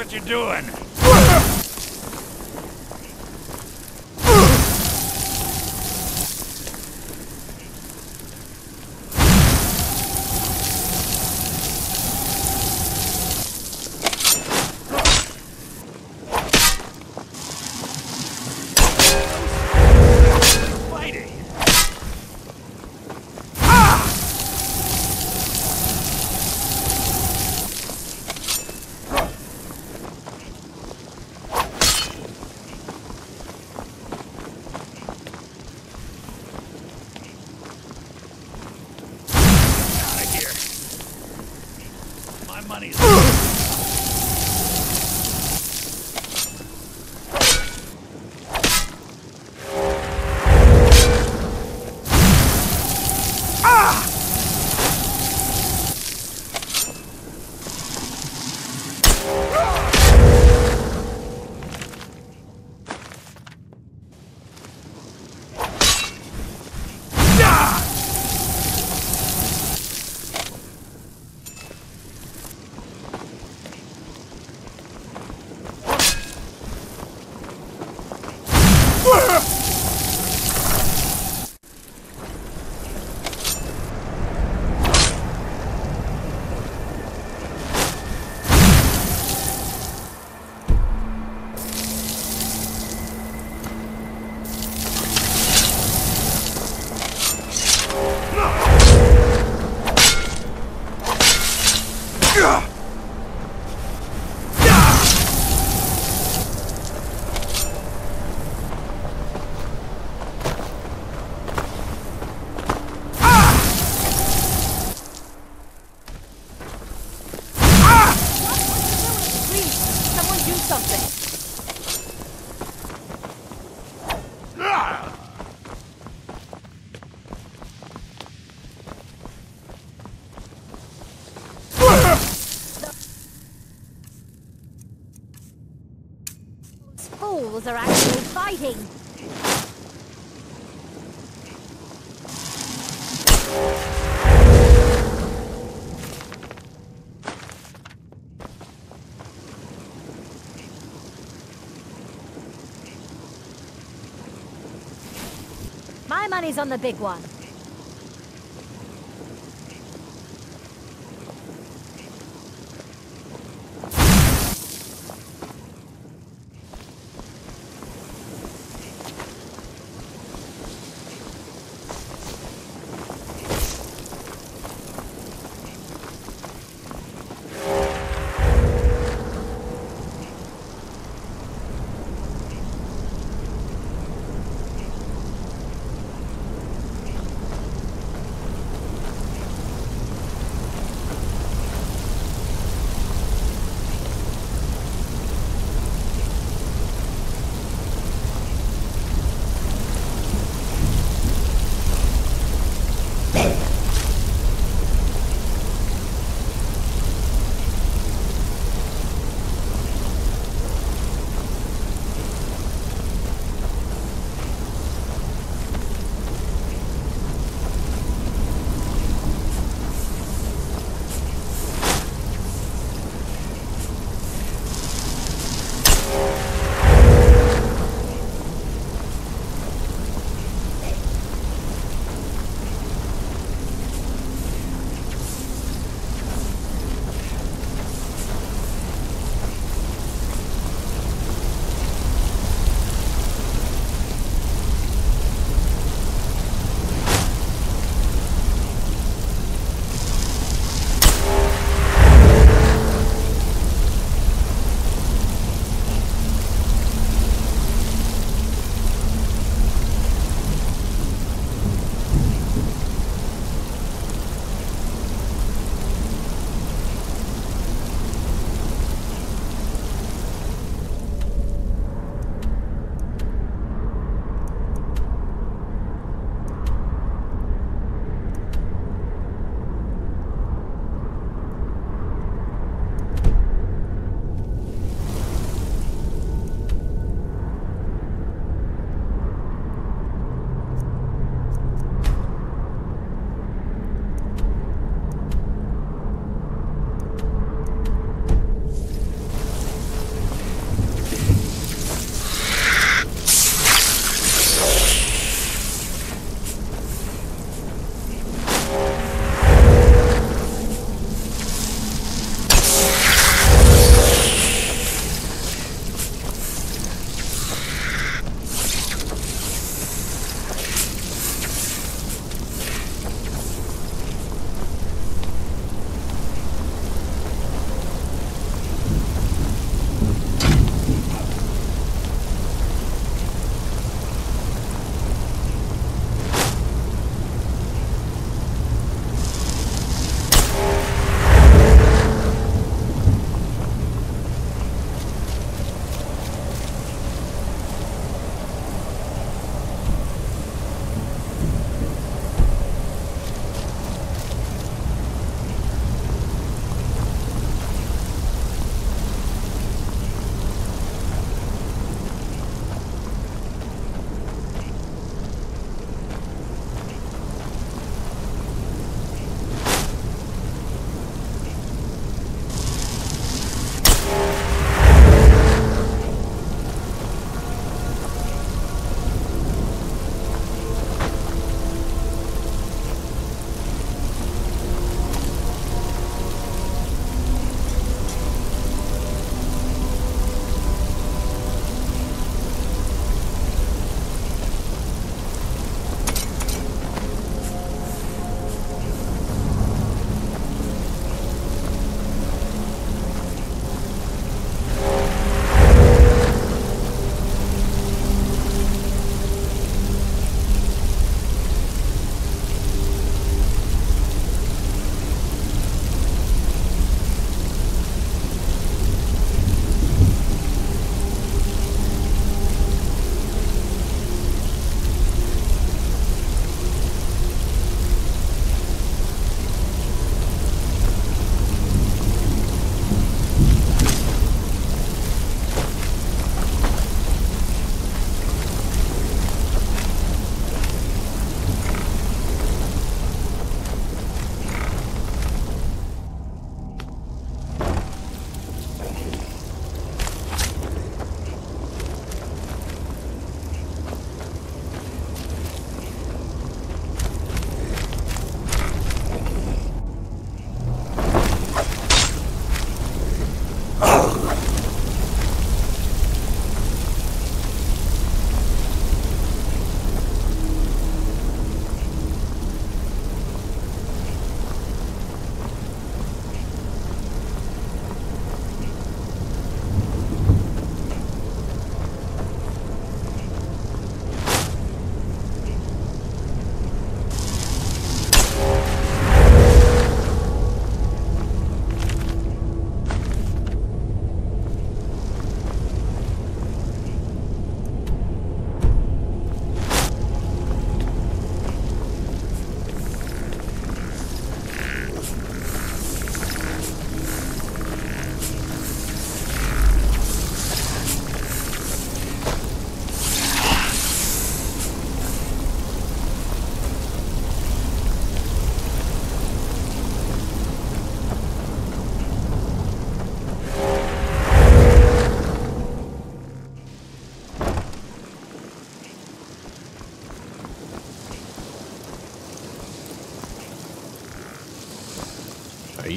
What you're doing. Money's on the big one.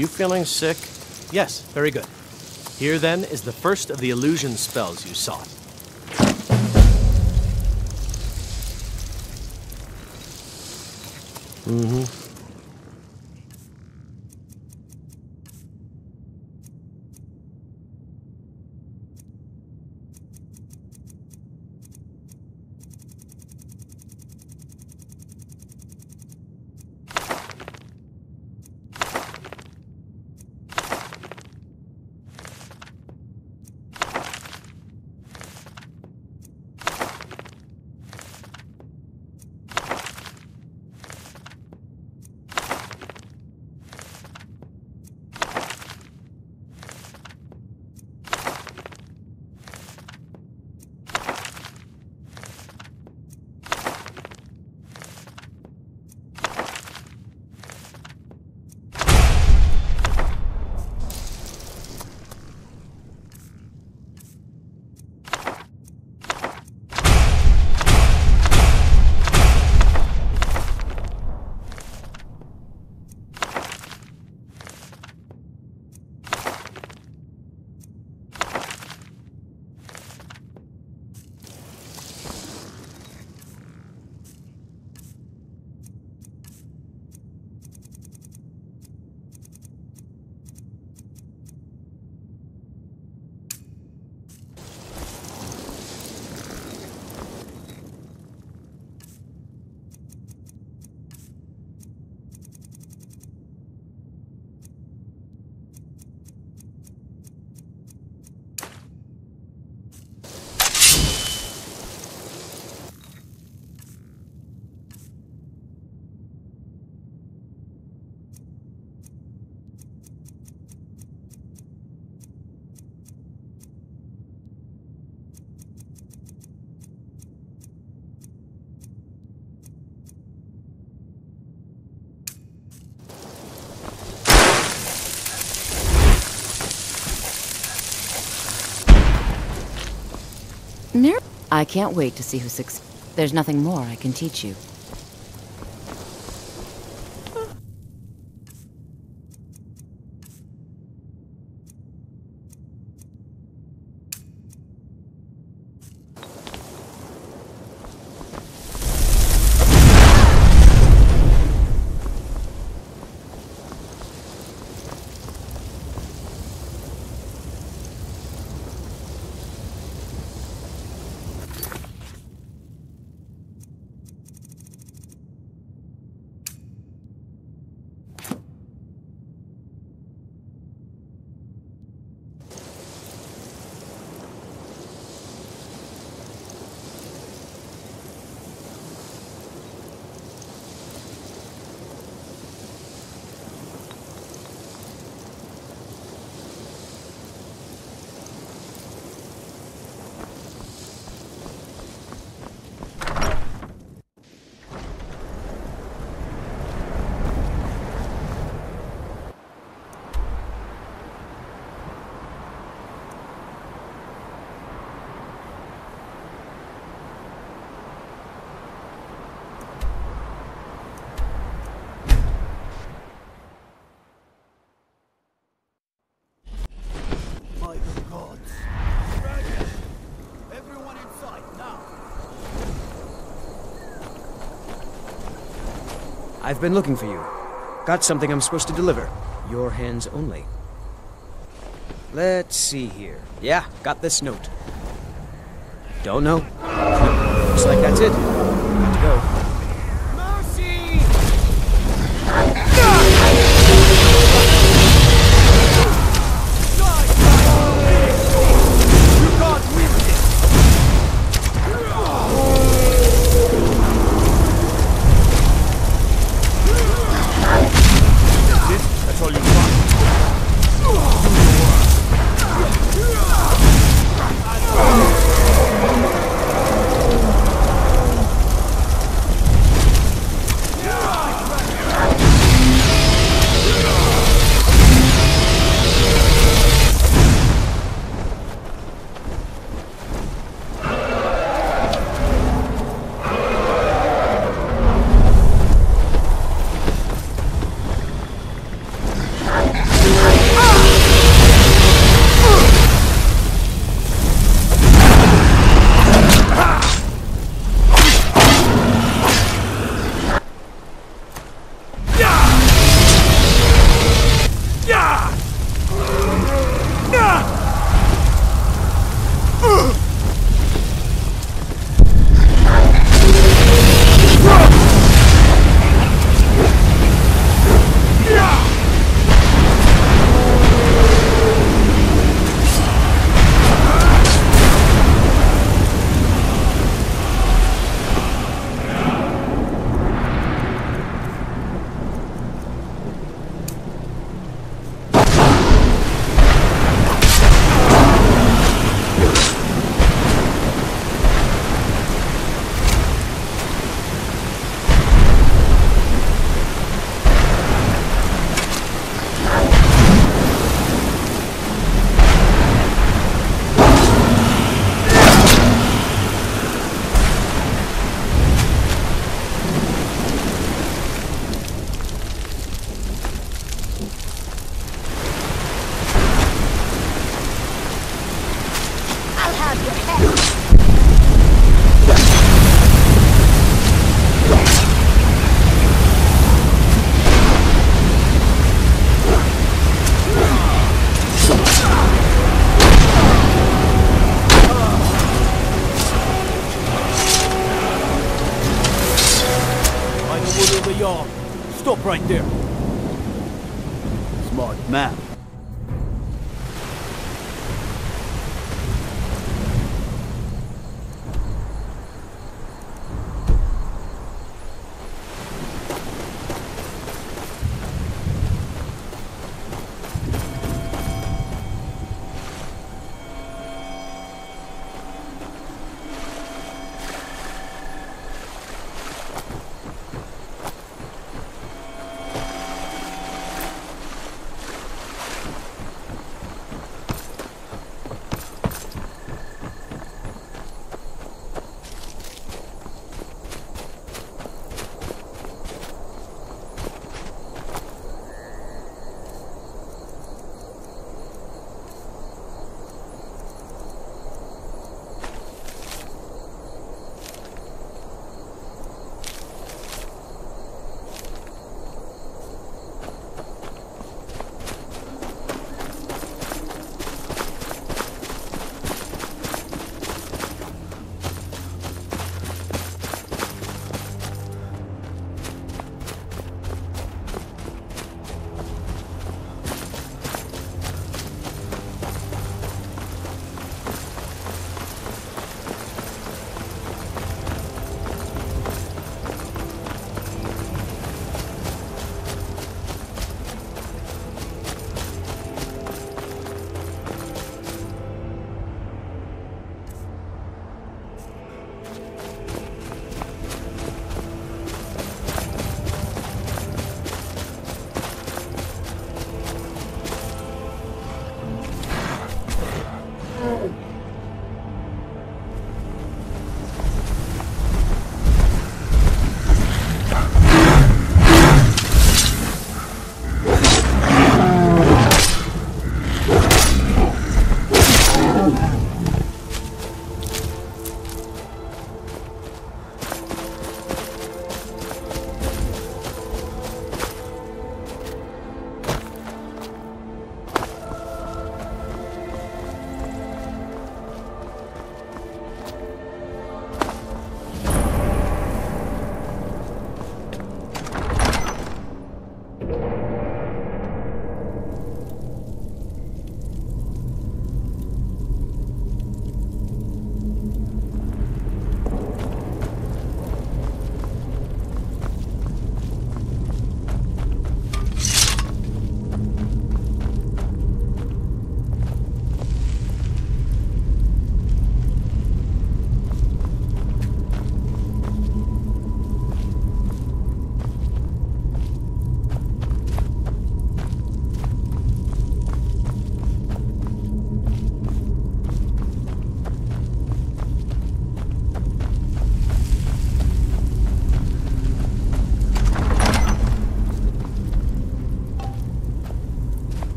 You feeling sick? Yes, very good. Here then is the first of the illusion spells you sought. Mm-hmm. I can't wait to see who succeeds. There's nothing more I can teach you. By the gods. Dragon! Everyone inside, now! I've been looking for you. Got something I'm supposed to deliver. Your hands only. Let's see here. Yeah, got this note. Don't know. Looks like that's it.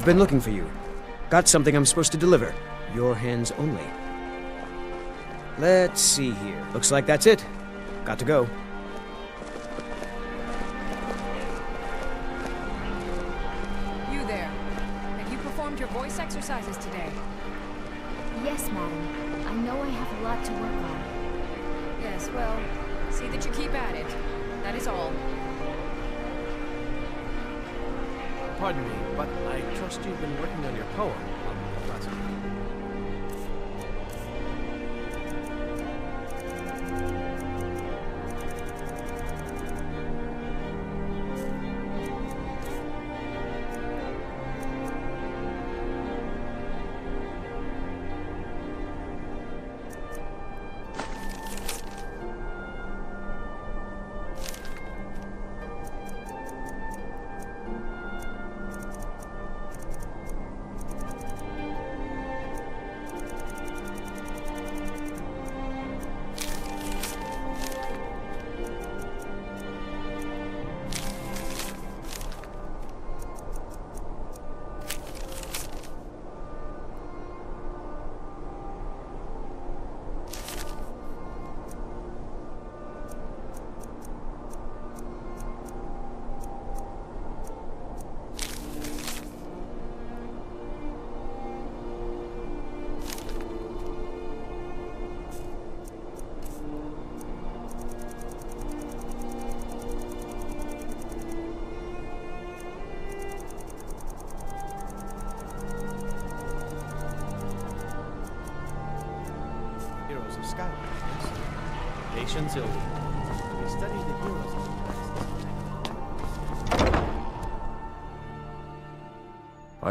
I've been looking for you. Got something I'm supposed to deliver. Your hands only. Let's see here. Looks like that's it. Got to go.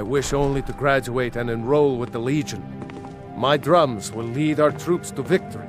Wish only to graduate and enroll with the Legion. My drums will lead our troops to victory.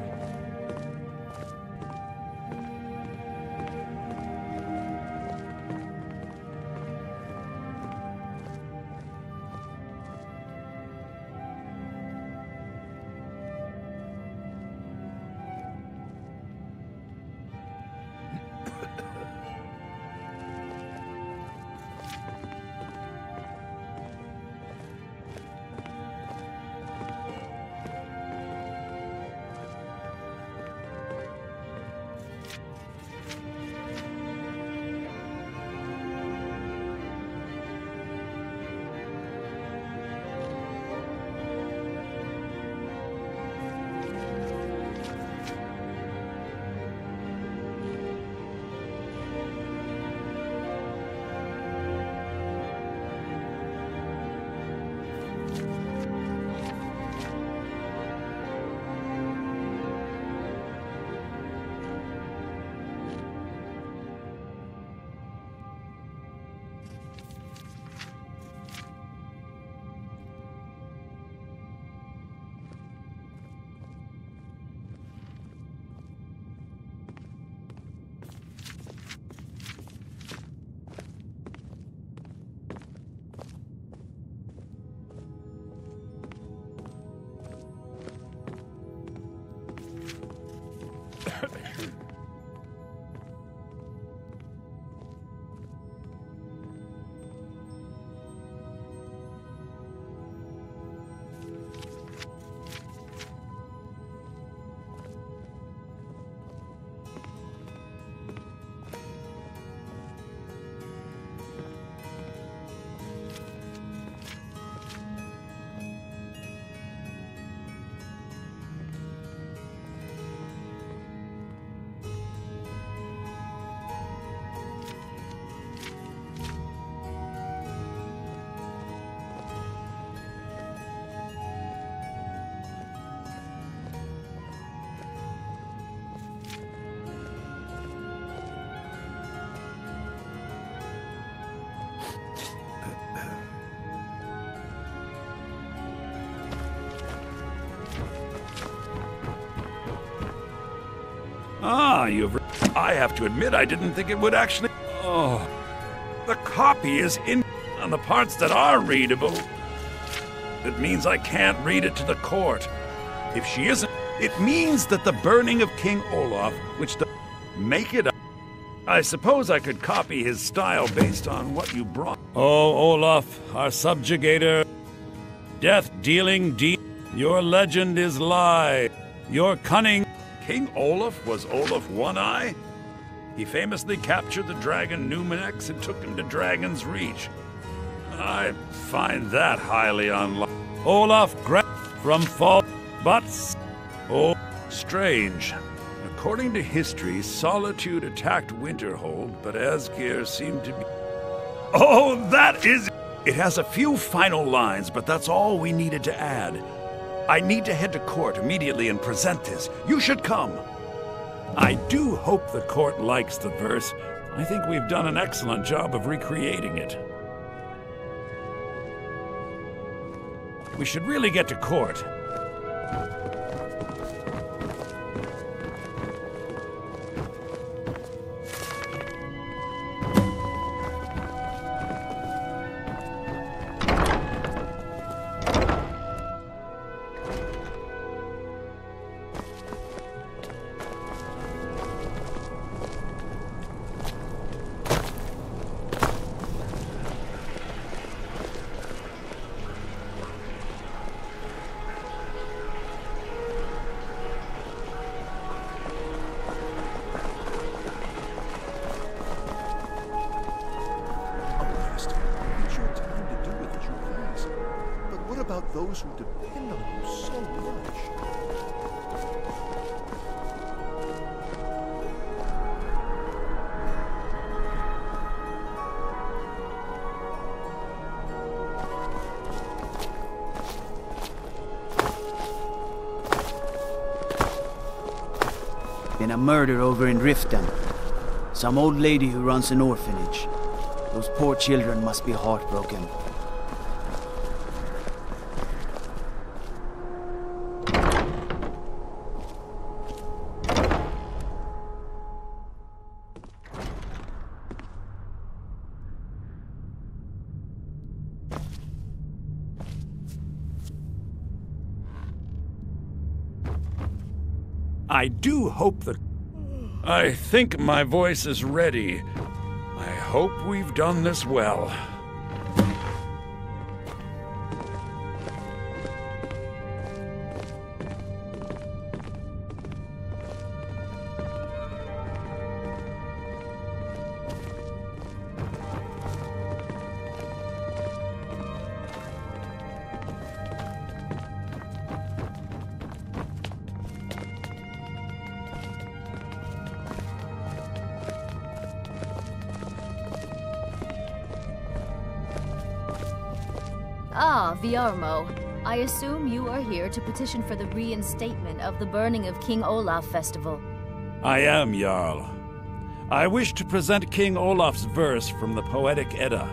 Have to admit, I didn't think it would actually. Oh. The copy is in on the parts that are readable. It means I can't read it to the court. If she isn't, it means that the burning of King Olaf, which the. Make it up. I suppose I could copy his style based on what you brought. Oh, Olaf, our subjugator. Death dealing deep. Your legend is lie. Your cunning. King Olaf was Olaf One Eye? He famously captured the dragon Numinex and took him to Dragonsreach. I find that highly unlikely. Olaf Gra from Fall, but oh, strange. According to history, Solitude attacked Winterhold, but Asgeir seemed to be. Oh, that is. It has a few final lines, but that's all we needed to add. I need to head to court immediately and present this. You should come. I do hope the court likes the verse. I think we've done an excellent job of recreating it. We should really get to court. murder over in Riften. Some old lady who runs an orphanage. Those poor children must be heartbroken. I do hope the I think my voice is ready. I hope we've done this well. Assume you are here to petition for the reinstatement of the burning of King Olaf Festival. I am Jarl. I wish to present King Olaf's verse from the Poetic Edda,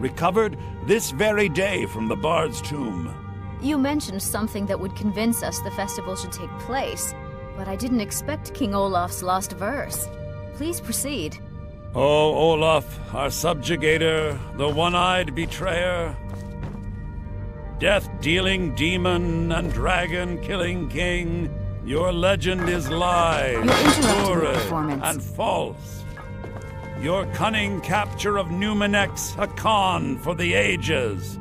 recovered this very day from the Bard's tomb. You mentioned something that would convince us the festival should take place, but I didn't expect King Olaf's lost verse. Please proceed. Oh, Olaf, our subjugator, the one eyed betrayer, death dealing demon and dragon killing king, your legend is lies, You're interrupting the lurid, and false. Your cunning capture of Numinex, a con for the ages.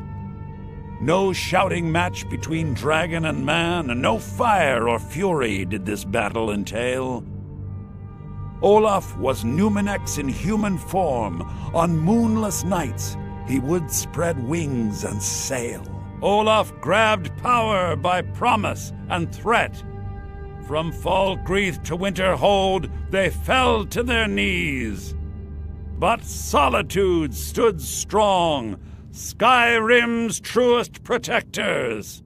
No shouting match between dragon and man, and no fire or fury did this battle entail. Olaf was Numinex in human form. On moonless nights, he would spread wings and sail. Olaf grabbed power by promise and threat. From Falkreath to Winterhold, they fell to their knees. But Solitude stood strong, Skyrim's truest protectors.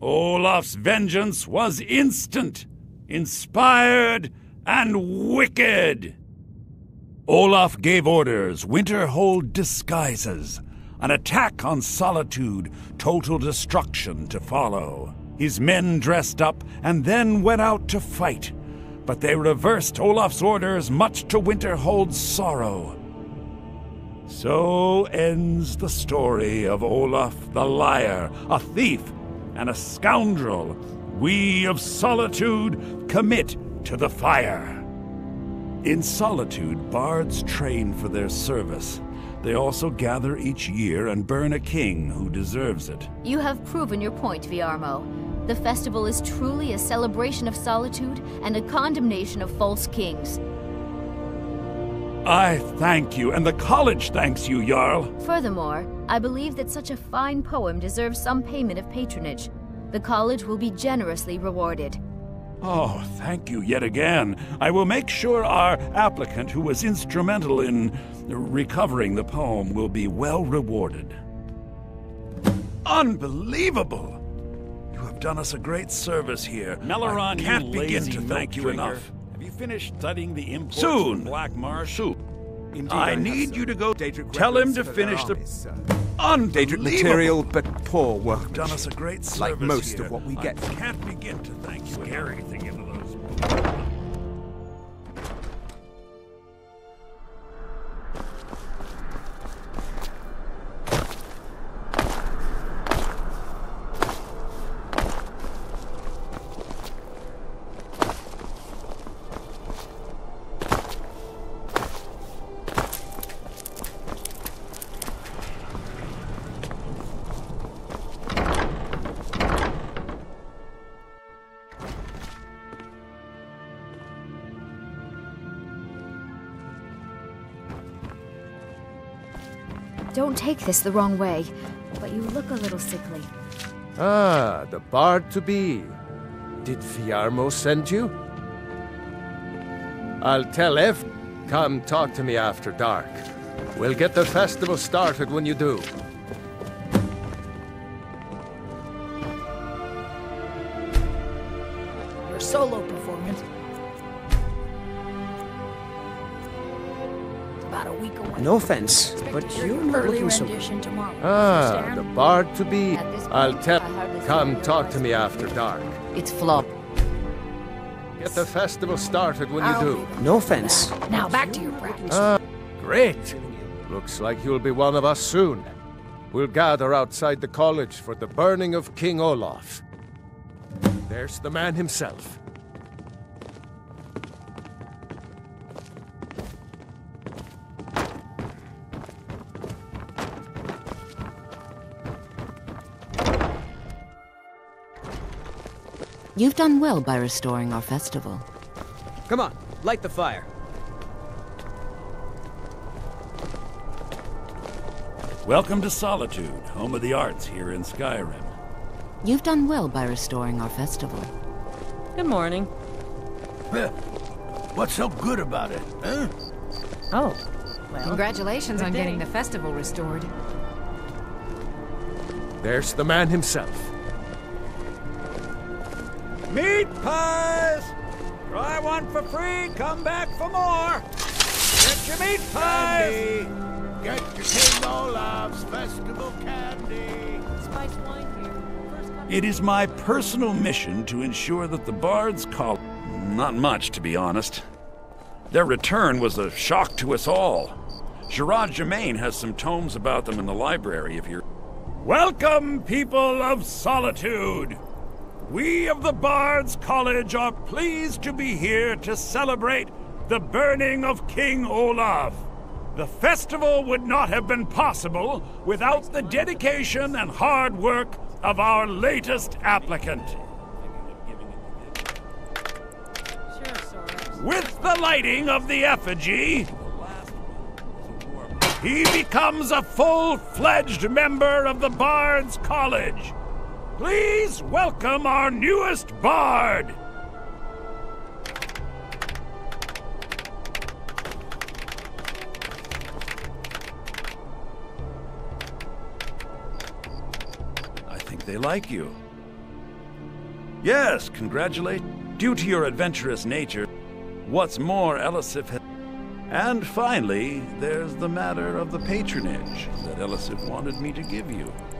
Olaf's vengeance was instant, inspired, and wicked. Olaf gave orders, Winterhold disguises, an attack on Solitude, total destruction to follow. His men dressed up and then went out to fight, but they reversed Olaf's orders, much to Winterhold's sorrow. So ends the story of Olaf the liar, a thief, and a scoundrel. We of Solitude commit to the fire. In Solitude, bards train for their service. They also gather each year and burn a king who deserves it. You have proven your point, Viarmo. The festival is truly a celebration of solitude and a condemnation of false kings. I thank you, and the college thanks you, Jarl. Furthermore, I believe that such a fine poem deserves some payment of patronage. The college will be generously rewarded. Oh, thank you yet again. I will make sure our applicant, who was instrumental in recovering the poem, will be well rewarded. Unbelievable! You have done us a great service here. Meleron, I can't begin to thank you drinker. enough. Have you finished studying the imports Soon. Black Marsh? Indeed, I I need you to go tell him to finish the armies, sir. material, but poor work. done us a great service Like most here. of what we I get. can't begin to thank you. Scare anything into those. Don't take this the wrong way, but you look a little sickly. Ah, the bard to be. Did Viarmo send you? I'll tell Ev. Come talk to me after dark. We'll get the festival started when you do. Your solo performance. It's about a week away. No offense, but you're not looking so rendition tomorrow. Ah, the bard to be. I'll tell. Come talk to me after dark. It's flop. Get the festival started when you do. No offense. Now back to your practice. Ah, great. Looks like you'll be one of us soon. We'll gather outside the college for the burning of King Olaf. There's the man himself. You've done well by restoring our festival. Come on, light the fire. Welcome to Solitude, home of the arts here in Skyrim. You've done well by restoring our festival. Good morning. What's so good about it, huh? Oh, well. Congratulations on day. getting the festival restored. There's the man himself. Meat pies! Try one for free, come back for more! Get your meat pies! Get your King Olaf's festival candy! Spice wine here. It is my personal mission to ensure that the Bards call. Not much, to be honest. Their return was a shock to us all. Giraud Gemane has some tomes about them in the library if you're. Welcome, people of Solitude! We of the Bards College are pleased to be here to celebrate the burning of King Olaf. The festival would not have been possible without the dedication and hard work of our latest applicant. With the lighting of the effigy, he becomes a full fledged member of the Bards College. Please welcome our newest bard. I think they like you. Yes, congratulate. Due to your adventurous nature, what's more, Elisif has. And finally, there's the matter of the patronage that Elisif wanted me to give you. You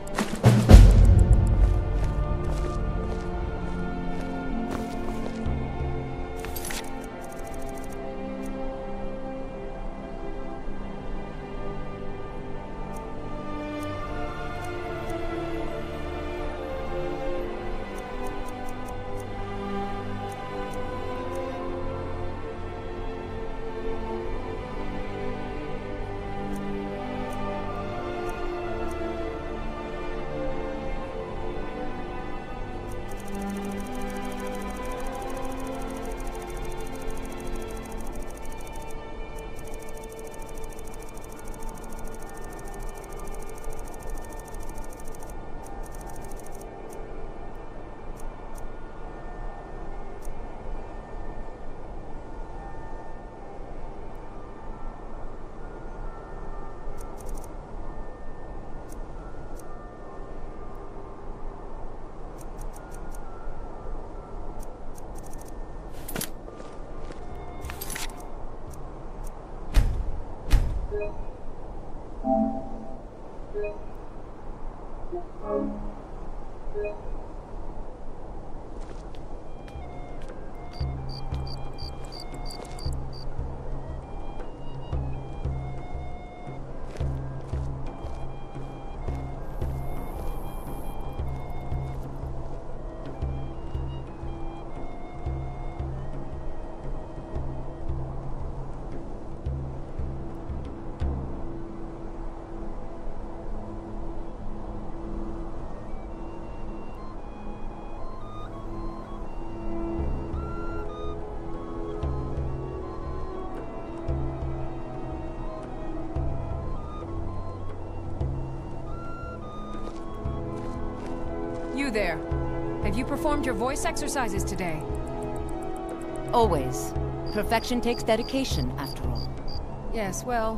you performed your voice exercises today? Always. Perfection takes dedication, after all. Yes, well,